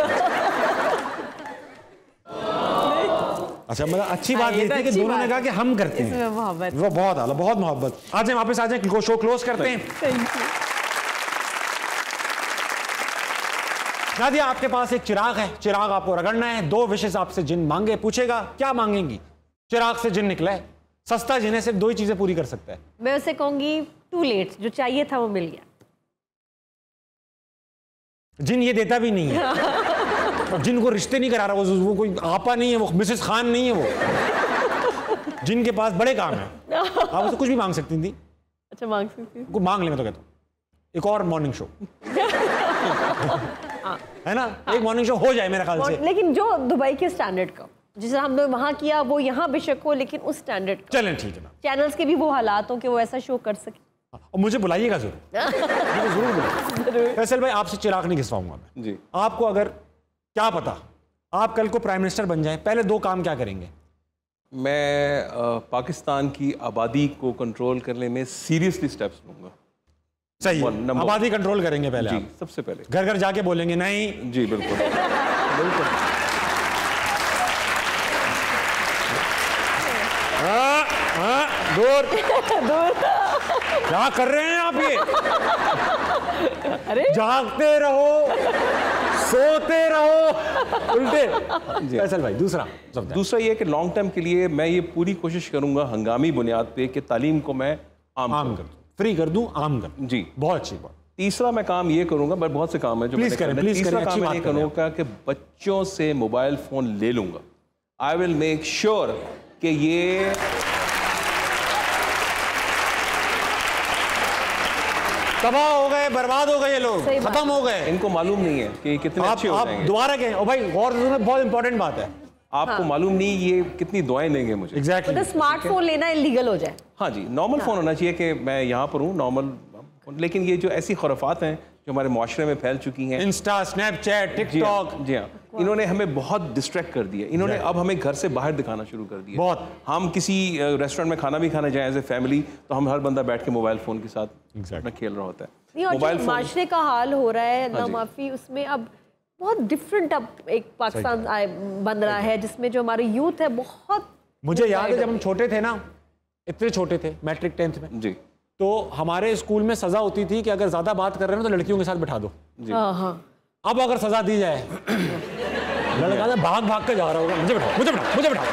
अच्छा मतलब अच्छी बात हाँ, ये ये तो थी कि दोनों ने कहा कि हम करते हैं। मोहब्बत। वो बहुत आला बहुत मोहब्बत। आ जाए वापस आ जाए शो क्लोज करते हैं। नादिया आपके पास एक चिराग है। चिराग आपको रगड़ना है। दो विशेष आपसे जिन मांगे पूछेगा क्या मांगेंगी? चिराग से जिन निकला है सस्ता जिन्हें सिर्फ़ दो ही चीज़ें पूरी कर सकता है। मैं उसे कहूँगी टू लेट जो चाहिए था वो मिल गया। जिन ये देता भी नहीं है। और जिनको रिश्ते नहीं करा रहा वो वो कोई आपा नहीं है वो मिसेस खान नहीं है वो। जिनके पास बड़े काम है। आप उसे कुछ भी मांग सकती थी। अच्छा मांग सकती हूँ। को मांग ले मैं तो कहता हूँ। एक और मॉर्निंग शो है। ना? एक मॉर्निंग शो हो जाए मेरे ख्याल से। लेकिन जो दुबई के स्टैंडर्ड का जिसे हमने वहाँ किया वो यहाँ बेशक हो लेकिन उस स्टैंडर्ड का। चलें ठीक है चैनल्स के भी वो हालात हो कि वो ऐसा शो कर सके। और मुझे बुलाइएगा ज़रूर। मुझे ज़रूर बुलाइए फैसल भाई आपसे चिराग नहीं घिसवाऊँगा मैं। जी। आपको अगर क्या पता? आप कल को प्राइम मिनिस्टर बन जाएँ। पहले दो काम क्या करेंगे? मैं अ, पाकिस्तान की आबादी को कंट्रोल करने में सीरियसली स्टेप्स लूँगा। सही है। आबादी कंट्रोल करेंगे पहले जी आप। सबसे पहले। घर घर जाके बोलेंगे नहीं। जी बिल्कुल। बिल्कुल। हाँ, हाँ, दूर। क्या कर रहे हैं आप ये? अरे। जागते रहो। सोते रहो। उल्टे। फैसल भाई दूसरा। दूसरा ये कि लॉन्ग टर्म के लिए मैं ये पूरी कोशिश करूँगा हंगामी बुनियाद पे कि तालीम को मैं आम, आम कर दूँ। फ्री कर दूँ आम कर दूँ। जी। बहुत अच्छी बात। तीसरा मैं काम ये करूँगा बट बहुत से काम है जो मैंने करें, तीसरा करें, काम अच्छी ये करें। करूँगा कि बच्चों से मोबाइल फ़ोन ले लूँगा। आई विल मेक श्योर कि ये तबाह हो गए बर्बाद हो गए ये लोग। खत्म हो गए। इनको मालूम नहीं है कि कितने आप अच्छे हो आप दोबारा कहें। और भाई गौर बहुत इंपॉर्टेंट बात है। आपको हाँ। मालूम नहीं ये कितनी दुआएँ देंगे मुझे। एग्जैक्टली तो स्मार्टफ़ोन लेना इलीगल हो जाए। हाँ जी नॉर्मल हाँ। फ़ोन होना चाहिए कि मैं यहाँ पर हूँ नॉर्मल लेकिन ये जो ऐसी खुराफात हैं जो हमारे माशरे में फैल चुकी हैं। इंस्टा स्नैपचैट टिकटॉक हाँ जी हाँ। इन्होंने हमें बहुत डिस्ट्रैक्ट कर दिया। इन्होंने अब हमें घर से बाहर दिखाना शुरू कर दिया। बहुत। हम किसी रेस्टोरेंट में खाना भी खाने जाए एज ए फैमिली तो हम हर बंदा बैठ के मोबाइल फ़ोन के साथ अपना खेल रहा होता है। मोबाइल माशरे का हाल हो रहा है अल्लाह माफ़ी उसमें अब बहुत डिफरेंट अब एक पाकिस्तान बन रहा है जिसमें जो हमारे यूथ है बहुत मुझे याद है जब हम छोटे थे ना इतने छोटे थे मैट्रिक टेंथ में। जी। तो हमारे स्कूल में सजा होती थी कि अगर ज़्यादा बात कर रहे हैं तो लड़कियों के साथ बैठा दो। हाँ हाँ। अब अगर सजा दी जाए लड़का ना भाग भाग कर जा रहा होगा मुझे बैठाओ मुझे बैठाओ मुझे बैठाओ।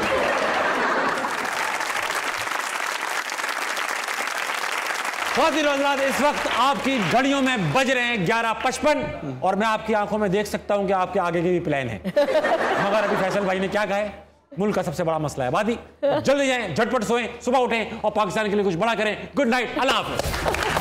खातिन इस वक्त आपकी घड़ियों में बज रहे हैं ग्यारह पचपन और मैं आपकी आँखों में देख सकता हूँ कि आपके आगे के भी प्लान है। मगर अभी फैसल भाई ने क्या कहा है? मुल्क का सबसे बड़ा मसला है। आबादी जल्दी जाएँ, झटपट सोएँ, सुबह उठें और पाकिस्तान के लिए कुछ बड़ा करें। गुड नाइट अल्लाह हाफिज